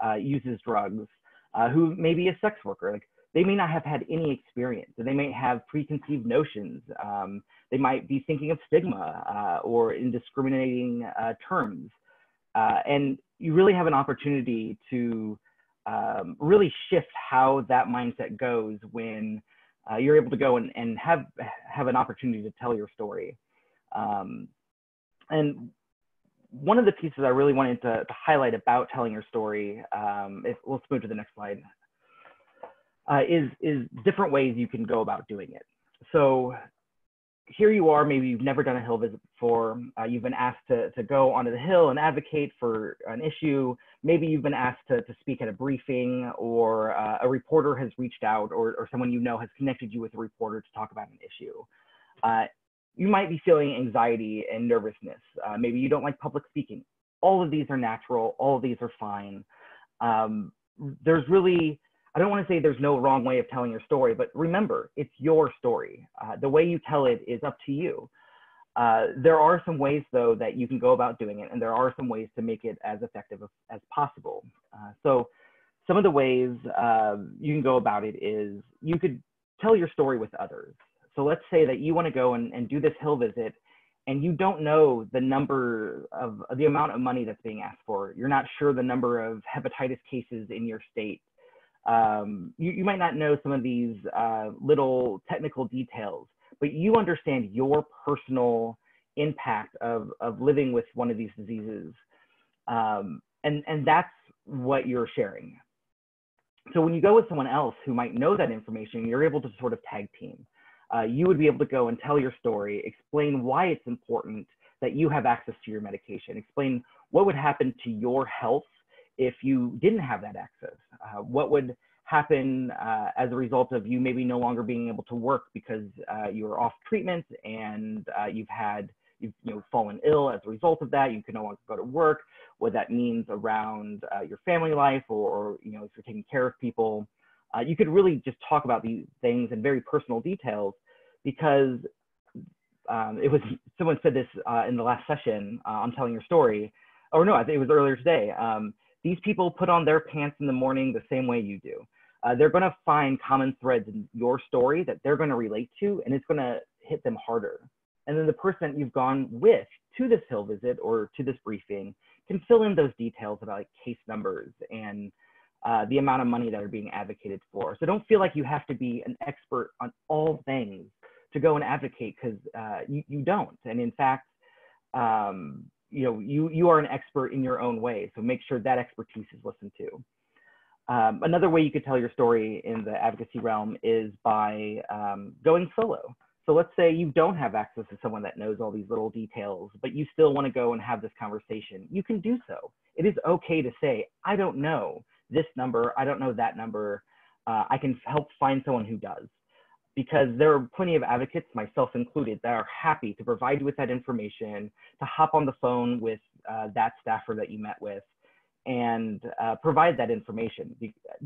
uh, uses drugs, uh, who may be a sex worker. Like they may not have had any experience. They may have preconceived notions. Um, they might be thinking of stigma uh, or indiscriminating uh, terms. Uh, and you really have an opportunity to um, really shift how that mindset goes when uh, you're able to go and, and have have an opportunity to tell your story. Um, and one of the pieces I really wanted to, to highlight about telling your story, um, if, let's move to the next slide, uh, is, is different ways you can go about doing it. So here you are, maybe you've never done a Hill visit before. Uh, you've been asked to, to go onto the Hill and advocate for an issue. Maybe you've been asked to, to speak at a briefing or uh, a reporter has reached out or, or someone you know has connected you with a reporter to talk about an issue. Uh, you might be feeling anxiety and nervousness. Uh, maybe you don't like public speaking. All of these are natural. All of these are fine. Um, there's really I don't want to say there's no wrong way of telling your story, but remember, it's your story. Uh, the way you tell it is up to you. Uh, there are some ways, though, that you can go about doing it, and there are some ways to make it as effective as possible. Uh, so, some of the ways uh, you can go about it is you could tell your story with others. So, let's say that you want to go and, and do this hill visit, and you don't know the number of the amount of money that's being asked for. You're not sure the number of hepatitis cases in your state um, you, you might not know some of these uh, little technical details, but you understand your personal impact of, of living with one of these diseases. Um, and, and that's what you're sharing. So when you go with someone else who might know that information, you're able to sort of tag team. Uh, you would be able to go and tell your story, explain why it's important that you have access to your medication, explain what would happen to your health if you didn't have that access? Uh, what would happen uh, as a result of you maybe no longer being able to work because uh, you are off treatment and uh, you've had you've you know fallen ill as a result of that you can no longer go to work what that means around uh, your family life or, or, you know if you're taking care of people uh, you could really just talk about these things in very personal details because um, it was someone said this in the last session on telling your story or no i think it was earlier today um, these people put on their pants in the morning the same way you do. Uh, they're going to find common threads in your story that they're going to relate to, and it's going to hit them harder. And then the person you've gone with to this Hill visit or to this briefing can fill in those details about like case numbers and uh, the amount of money that are being advocated for. So don't feel like you have to be an expert on all things to go and advocate because uh, you, you don't. And in fact, um, you know, you, you are an expert in your own way. So make sure that expertise is listened to. Um, another way you could tell your story in the advocacy realm is by um, going solo. So let's say you don't have access to someone that knows all these little details, but you still want to go and have this conversation. You can do so. It is okay to say, I don't know this number, I don't know that number. Uh, I can help find someone who does. Because there are plenty of advocates, myself included, that are happy to provide you with that information, to hop on the phone with uh, that staffer that you met with, and uh, provide that information,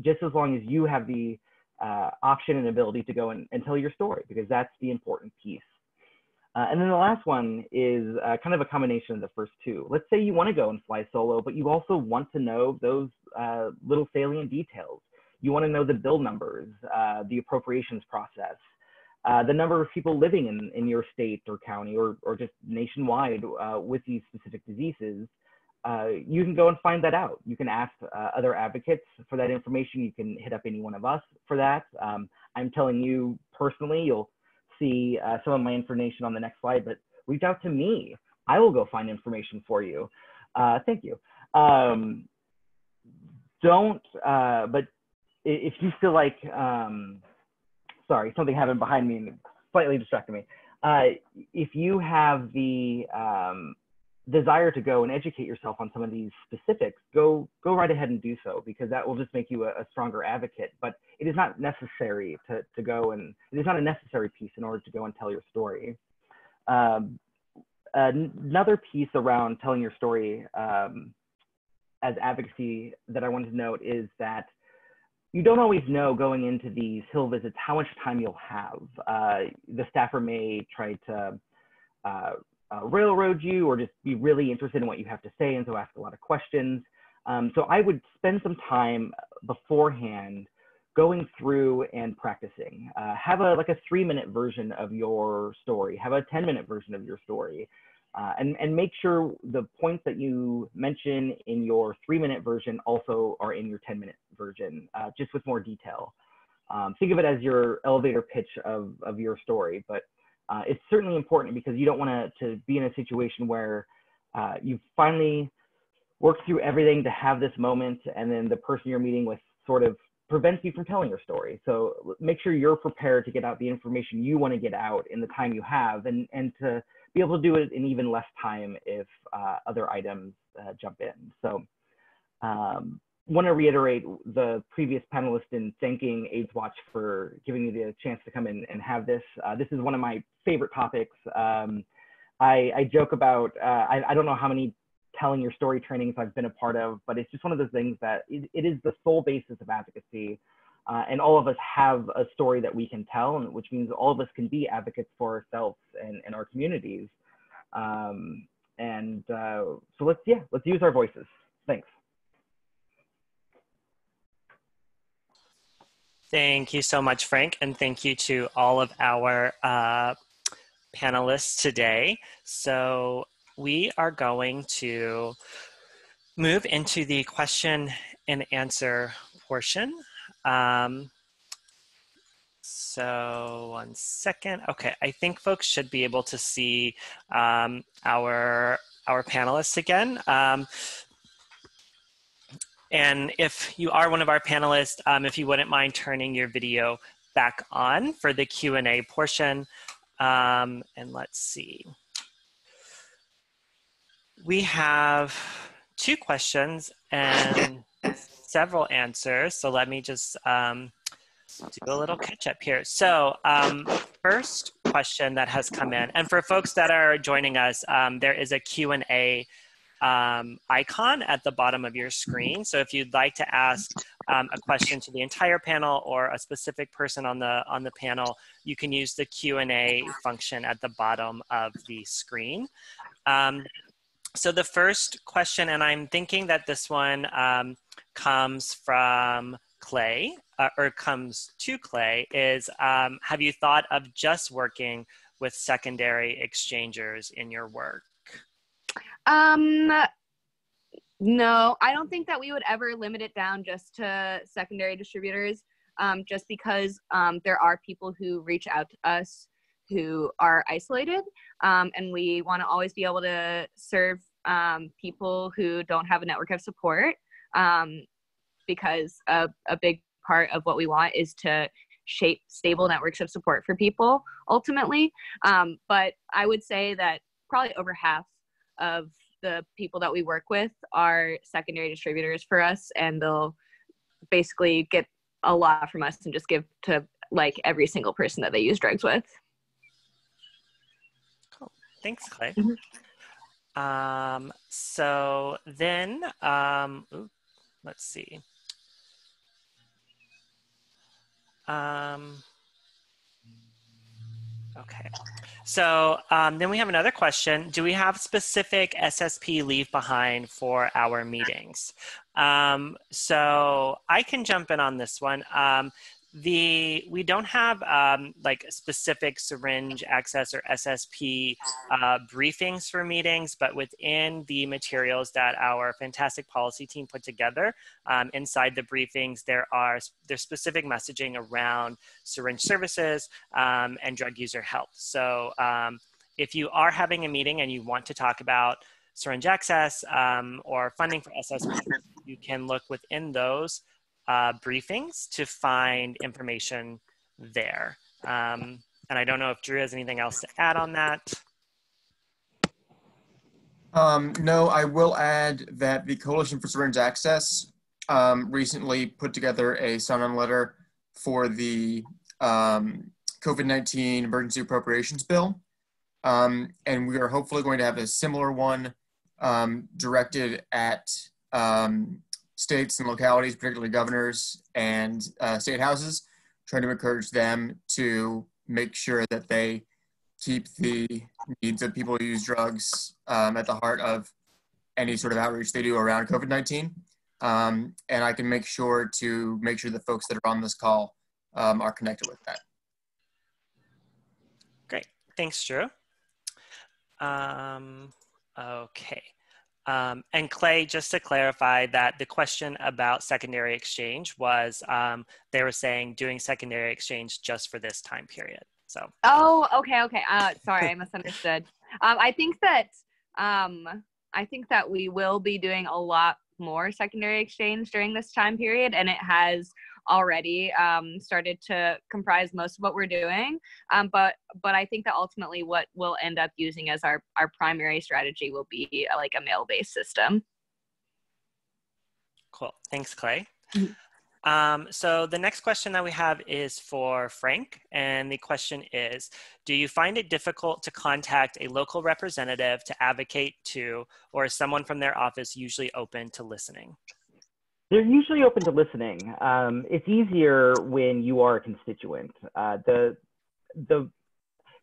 just as long as you have the uh, option and ability to go and, and, tell your story, because that's the important piece. Uh, and then the last one is uh, kind of a combination of the first two. Let's say you want to go and fly solo, but you also want to know those uh, little salient details. You want to know the bill numbers, uh, the appropriations process, uh, the number of people living in, in your state or county or, or just nationwide uh, with these specific diseases. you can go and find that out. You can ask other advocates for that information. You can hit up any one of us for that. Um, I'm telling you personally, you'll see uh, some of my information on the next slide, but reach out to me. I will go find information for you. Uh, thank you. Um, don't, uh, but if you feel like, um, sorry, something happened behind me and slightly distracted me. Uh, if you have the um, desire to go and educate yourself on some of these specifics, go go right ahead and do so because that will just make you a, a, stronger advocate. But it is not necessary to, to go and it is not a necessary piece in order to go and tell your story. Um, another piece around telling your story um, as advocacy that I wanted to note is that you don't always know going into these hill visits how much time you'll have. Uh, the staffer may try to uh, uh, railroad you or just be really interested in what you have to say and so ask a lot of questions. Um, so I would spend some time beforehand going through and practicing. Uh, have a like a three minute version of your story. Have a 10 minute version of your story. Uh, and, and make sure the points that you mention in your three minute version also are in your 10 minute version, uh, just with more detail. Um, think of it as your elevator pitch of, of your story, but uh, it's certainly important because you don't want to be in a situation where uh, you finally worked through everything to have this moment and then the person you're meeting with sort of prevents you from telling your story. So make sure you're prepared to get out the information you want to get out in the time you have and, and to be able to do it in even less time if uh, other items uh, jump in. So um, want to reiterate the previous panelist in thanking AIDS Watch for giving me the chance to come in and have this. Uh, this is one of my favorite topics. Um, I, I, joke about, uh, I, I, don't know how many telling your story trainings I've been a part of, but it's just one of those things that it, it is the sole basis of advocacy. Uh, and all of us have a story that we can tell, which means all of us can be advocates for ourselves and, and our communities. Um, and uh, so let's, yeah, let's use our voices. Thanks. Thank you so much, Frank, and thank you to all of our uh, panelists today. So we are going to move into the question and answer portion. Um, so one second. Okay, I think folks should be able to see um, our our panelists again. Um, and if you are one of our panelists, um, if you wouldn't mind turning your video back on for the Q&A portion. Um, and let's see. We have two questions and *coughs* several answers. So let me just um, do a little catch up here. So um, first question that has come in, and for folks that are joining us, um, there is a Q&A um, icon at the bottom of your screen. So if you'd like to ask um, a question to the entire panel or a specific person on the on the panel, you can use the Q&A function at the bottom of the screen. Um, so the first question, and I'm thinking that this one um, comes from Clay, uh, or comes to Clay, is um, have you thought of just working with secondary exchangers in your work? Um, no, I don't think that we would ever limit it down just to secondary distributors, um, just because um, there are people who reach out to us who are isolated, um, and we want to always be able to serve um, people who don't have a network of support, um, because a, a big part of what we want is to shape stable networks of support for people ultimately. Um, but I would say that probably over half of the people that we work with are secondary distributors for us, and they'll basically get a lot from us and just give to like every single person that they use drugs with. Cool. Thanks, Clay. Mm-hmm. Um, so then, um, ooh, let's see. Um, okay. So um, then we have another question. Do we have specific SSP leave behind for our meetings? Um, so I can jump in on this one. Um, the we don't have um, like specific syringe access or SSP uh, briefings for meetings, but within the materials that our fantastic policy team put together, um, inside the briefings there are there's specific messaging around syringe services um, and drug user health. So um, if you are having a meeting and you want to talk about syringe access um, or funding for SSP, you can look within those uh, briefings to find information there. Um, and I don't know if Drew has anything else to add on that. Um, no, I will add that the Coalition for Syringe Access um, recently put together a sign-on letter for the um, COVID-19 emergency appropriations bill. Um, and we are hopefully going to have a similar one um, directed at um, states and localities, particularly governors and uh, state houses, trying to encourage them to make sure that they keep the needs of people who use drugs um, at the heart of any sort of outreach they do around COVID 19. Um, and I can make sure to make sure the folks that are on this call um, are connected with that. Great. Thanks, Drew. Um, okay. Um, and Clay, just to clarify that the question about secondary exchange was um, they were saying doing secondary exchange just for this time period. So. Oh, okay, okay. Uh, sorry, I *laughs* misunderstood. Um, I think that um, I think that we will be doing a lot more secondary exchange during this time period, and it has already um, started to comprise most of what we're doing. Um, but but I think that ultimately what we'll end up using as our our primary strategy will be uh, like a mail based system. Cool. Thanks, Clay. Mm-hmm. Um, so the next question that we have is for Frank, and the question is, do you find it difficult to contact a local representative to advocate to, or is someone from their office usually open to listening? They're usually open to listening. Um, it's easier when you are a constituent. Uh, the the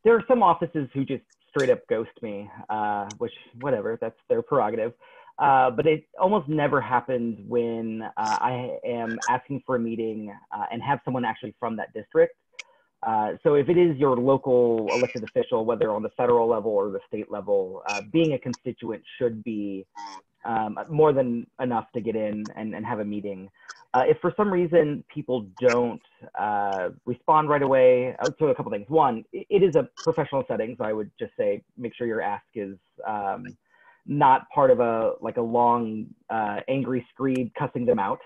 there are some offices who just straight up ghost me, uh, which whatever, that's their prerogative. Uh, but it almost never happens when uh, I am asking for a meeting uh, and have someone actually from that district. Uh, so if it is your local elected official, whether on the federal level or the state level, being a constituent should be um, more than enough to get in and, and have a meeting. Uh, if for some reason people don't uh, respond right away, uh, so a couple things. One, it is a professional setting, so I would just say make sure your ask is um, not part of a like a long uh, angry screed cussing them out.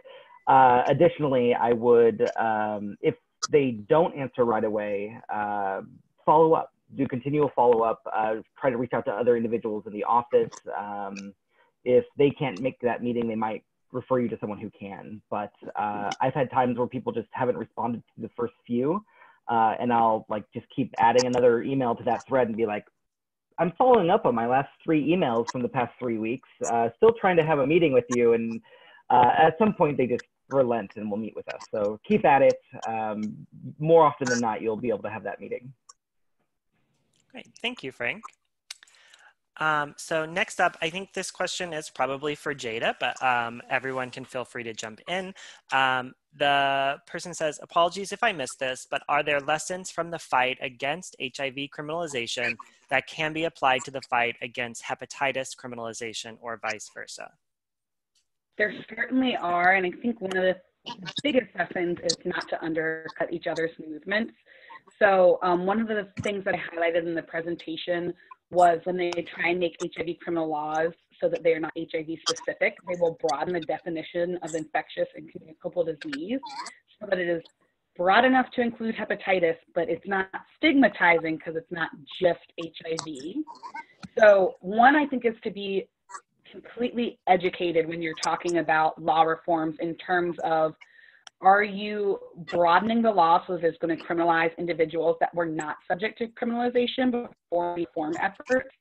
Uh, additionally, I would um, if they don't answer right away, uh, follow up. Do continual follow up. try to reach out to other individuals in the office. If they can't make that meeting, they might refer you to someone who can. But uh, I've had times where people just haven't responded to the first few, uh, and I'll like just keep adding another email to that thread and be like, I'm following up on my last three emails from the past three weeks. Uh, still trying to have a meeting with you, and uh, at some point they just relent and will meet with us. So keep at it. Um, more often than not, you'll be able to have that meeting. Great, thank you, Frank. Um, so next up, I think this question is probably for Jada, but um, everyone can feel free to jump in. Um, the person says, apologies if I missed this, but are there lessons from the fight against HIV criminalization that can be applied to the fight against hepatitis criminalization or vice versa? There certainly are, and I think one of the biggest lessons is not to undercut each other's movements. So um, one of the things that I highlighted in the presentation was when they try and make HIV criminal laws so that they are not HIV specific, they will broaden the definition of infectious and communicable disease so that it is broad enough to include hepatitis, but it's not stigmatizing because it's not just HIV. So one, I think, is to be completely educated when you're talking about law reforms in terms of are you broadening the law so that it's going to criminalize individuals that were not subject to criminalization before reform efforts?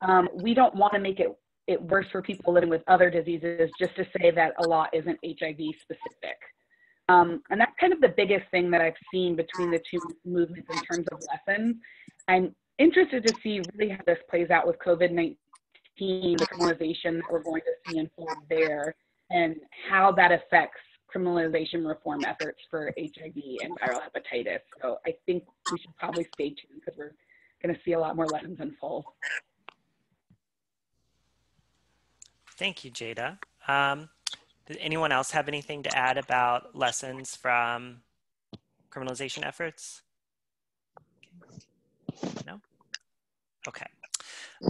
Um, we don't want to make it, it worse for people living with other diseases just to say that a law isn't HIV specific. Um, and that's kind of the biggest thing that I've seen between the two movements in terms of lessons. I'm interested to see really how this plays out with COVID 19, the criminalization that we're going to see unfold there, and how that affects criminalization reform efforts for HIV and viral hepatitis. So I think we should probably stay tuned because we're going to see a lot more lessons unfold. Thank you, Jada. Um, does anyone else have anything to add about lessons from criminalization efforts? No? Okay.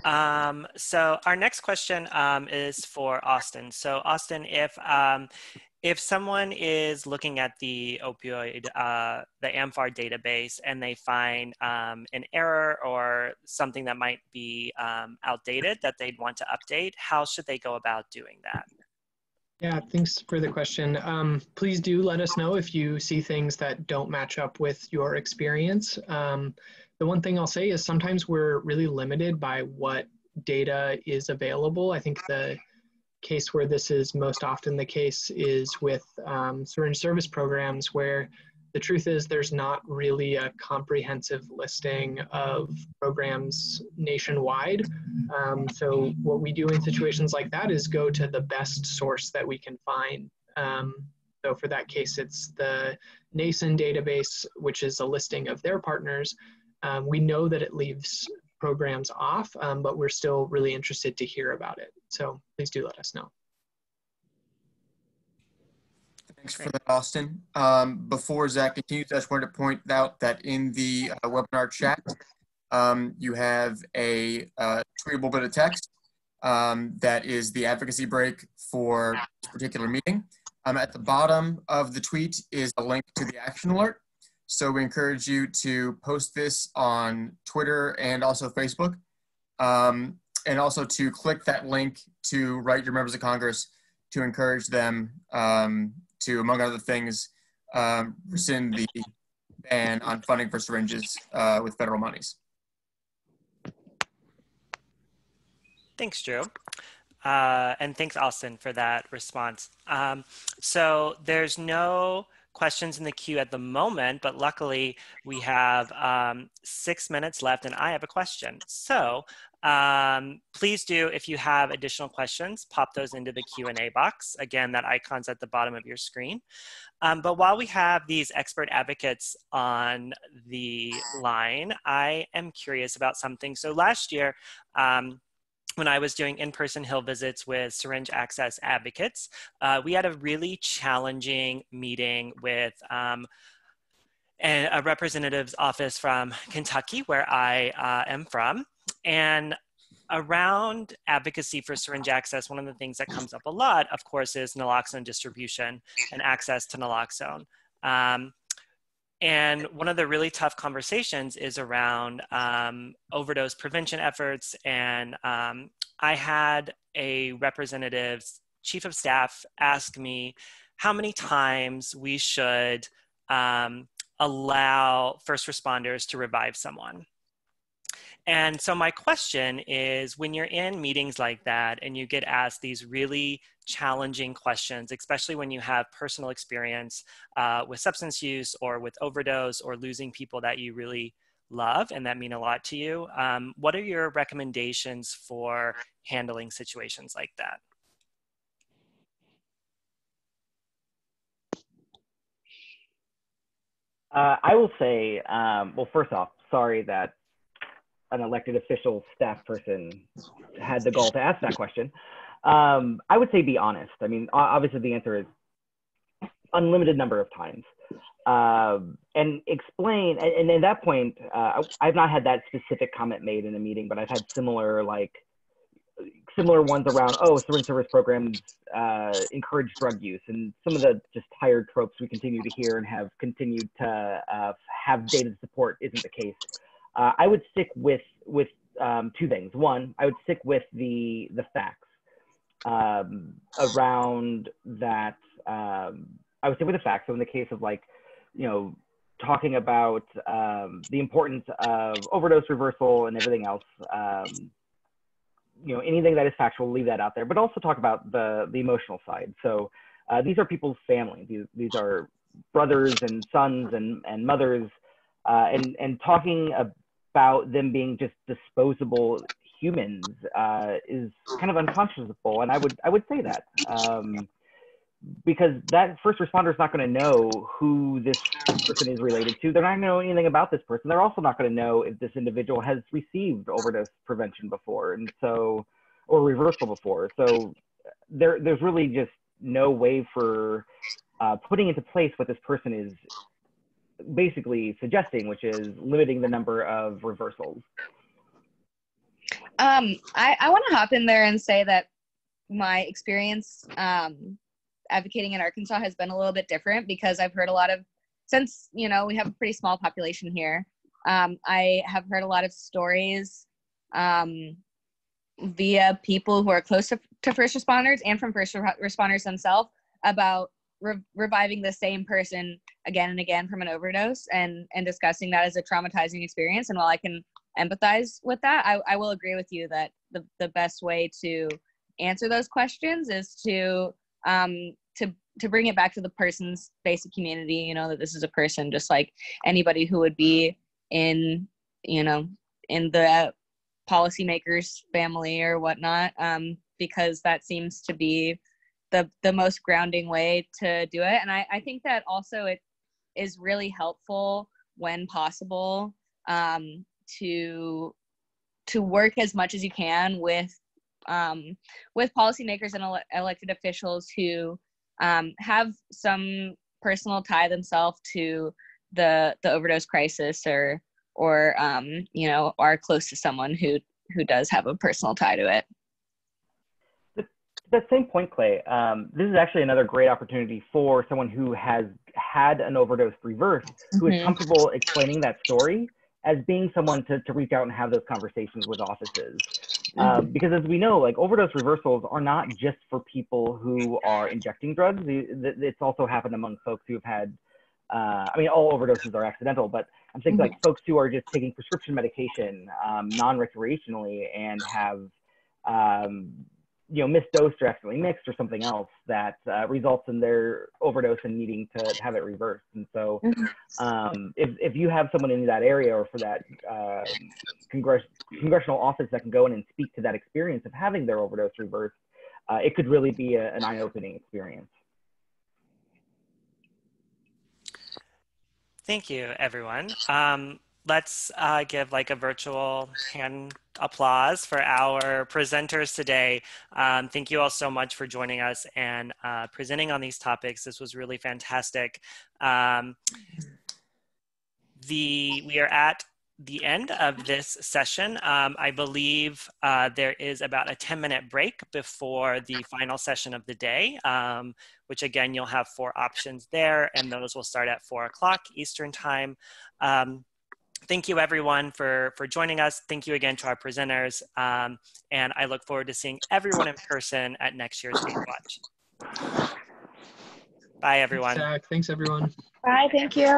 Um, so our next question um, is for Austin. So Austin, if um, if someone is looking at the opioid, uh, the AMFAR database, and they find um, an error or something that might be um, outdated that they'd want to update, how should they go about doing that? Yeah, thanks for the question. Um, please do let us know if you see things that don't match up with your experience. Um, the one thing I'll say is sometimes we're really limited by what data is available. I think the case where this is most often the case is with um, syringe service programs where the truth is there's not really a comprehensive listing of programs nationwide. Um, so what we do in situations like that is go to the best source that we can find. Um, so for that case, it's the NASEN database, which is a listing of their partners. Um, we know that it leaves programs off, um, but we're still really interested to hear about it. So please do let us know. Thanks for that, Austin. Um, before Zach continues, I just wanted to point out that in the uh, webinar chat, um, you have a uh, tweetable bit of text um, that is the advocacy break for this particular meeting. Um, at the bottom of the tweet is a link to the action alert. So we encourage you to post this on Twitter and also Facebook. Um, and also to click that link to write your members of Congress to encourage them um, to, among other things, um, rescind the ban on funding for syringes uh, with federal monies. Thanks, Drew. Uh, and thanks, Austin, for that response. Um, so there's no questions in the queue at the moment, but luckily we have um, six minutes left and I have a question. So um, please do, if you have additional questions, pop those into the Q&A box. Again, that icon's at the bottom of your screen. Um, but while we have these expert advocates on the line, I am curious about something. So last year, um, when I was doing in-person Hill visits with syringe access advocates, uh, we had a really challenging meeting with um, a representative's office from Kentucky, where I uh, am from. And around advocacy for syringe access, one of the things that comes up a lot, of course, is naloxone distribution and access to naloxone. Um, and one of the really tough conversations is around um, overdose prevention efforts. And um, I had a representative's chief of staff ask me how many times we should um, allow first responders to revive someone. And so, my question is when you're in meetings like that and you get asked these really challenging questions, especially when you have personal experience uh, with substance use or with overdose or losing people that you really love and that mean a lot to you. Um, what are your recommendations for handling situations like that? Uh, I will say, um, well, first off, sorry that an elected official staff person had the gall to ask that question. Um, I would say be honest. I mean, obviously the answer is unlimited number of times. Um, and explain, and, and at that point, uh, I've not had that specific comment made in a meeting, but I've had similar, like, similar ones around, oh, syringe service programs uh, encourage drug use, and some of the just tired tropes we continue to hear and have continued to uh, have data to support isn't the case. Uh, I would stick with with um, two things. One, I would stick with the the facts um, around that. Um, I would stick with the facts. So in the case of like, you know, talking about um, the importance of overdose reversal and everything else. Um, you know, anything that is factual, leave that out there. But also talk about the the emotional side. So uh, these are people's families. These these are brothers and sons and and mothers, uh, and and talking about them being just disposable humans uh, is kind of unconscionable, and I would I would say that um, because that first responder is not going to know who this person is related to. They're not going to know anything about this person. They're also not going to know if this individual has received overdose prevention before, and so or reversal before. So there there's really just no way for uh, putting into place what this person is basically suggesting, which is limiting the number of reversals. Um, I, I want to hop in there and say that my experience um, advocating in Arkansas has been a little bit different because I've heard a lot of, since, you know, we have a pretty small population here, um, I have heard a lot of stories um, via people who are close to, to first responders and from first re- responders themselves about re- reviving the same person again and again from an overdose and and discussing that as a traumatizing experience. And while i can empathize with that i, I will agree with you that the, the best way to answer those questions is to um to to bring it back to the person's basic community you know that this is a person just like anybody who would be in you know in the policymakers family or whatnot um because that seems to be the the most grounding way to do it. And i i think that also it is really helpful when possible um, to to work as much as you can with um, with policymakers and ele- elected officials who um, have some personal tie themselves to the the overdose crisis or or um, you know are close to someone who who does have a personal tie to it. That same point, Clay, um, this is actually another great opportunity for someone who has had an overdose reversed, who mm-hmm. is comfortable explaining that story as being someone to, to reach out and have those conversations with offices. Um, mm-hmm. Because as we know, like overdose reversals are not just for people who are injecting drugs. It's also happened among folks who have had, uh, I mean, all overdoses are accidental, but I'm thinking mm-hmm. like folks who are just taking prescription medication um, non-recreationally and have um, you know, misdosed or accidentally mixed or something else that uh, results in their overdose and needing to have it reversed. And so, mm-hmm. um, if, if you have someone in that area or for that uh, congress- congressional office that can go in and speak to that experience of having their overdose reversed, uh, it could really be a, an eye-opening experience. Thank you, everyone. Um, let's uh, give like a virtual hand applause for our presenters today. Um, thank you all so much for joining us and uh, presenting on these topics. This was really fantastic. Um, the we are at the end of this session. Um, I believe uh, there is about a 10 minute break before the final session of the day, um, which again, you'll have four options there, and those will start at four o'clock Eastern time. Um, thank you everyone for, for joining us. Thank you again to our presenters. Um, and I look forward to seeing everyone in person at next year's Watch. Bye everyone. Thanks, Thanks everyone. Bye, thank you.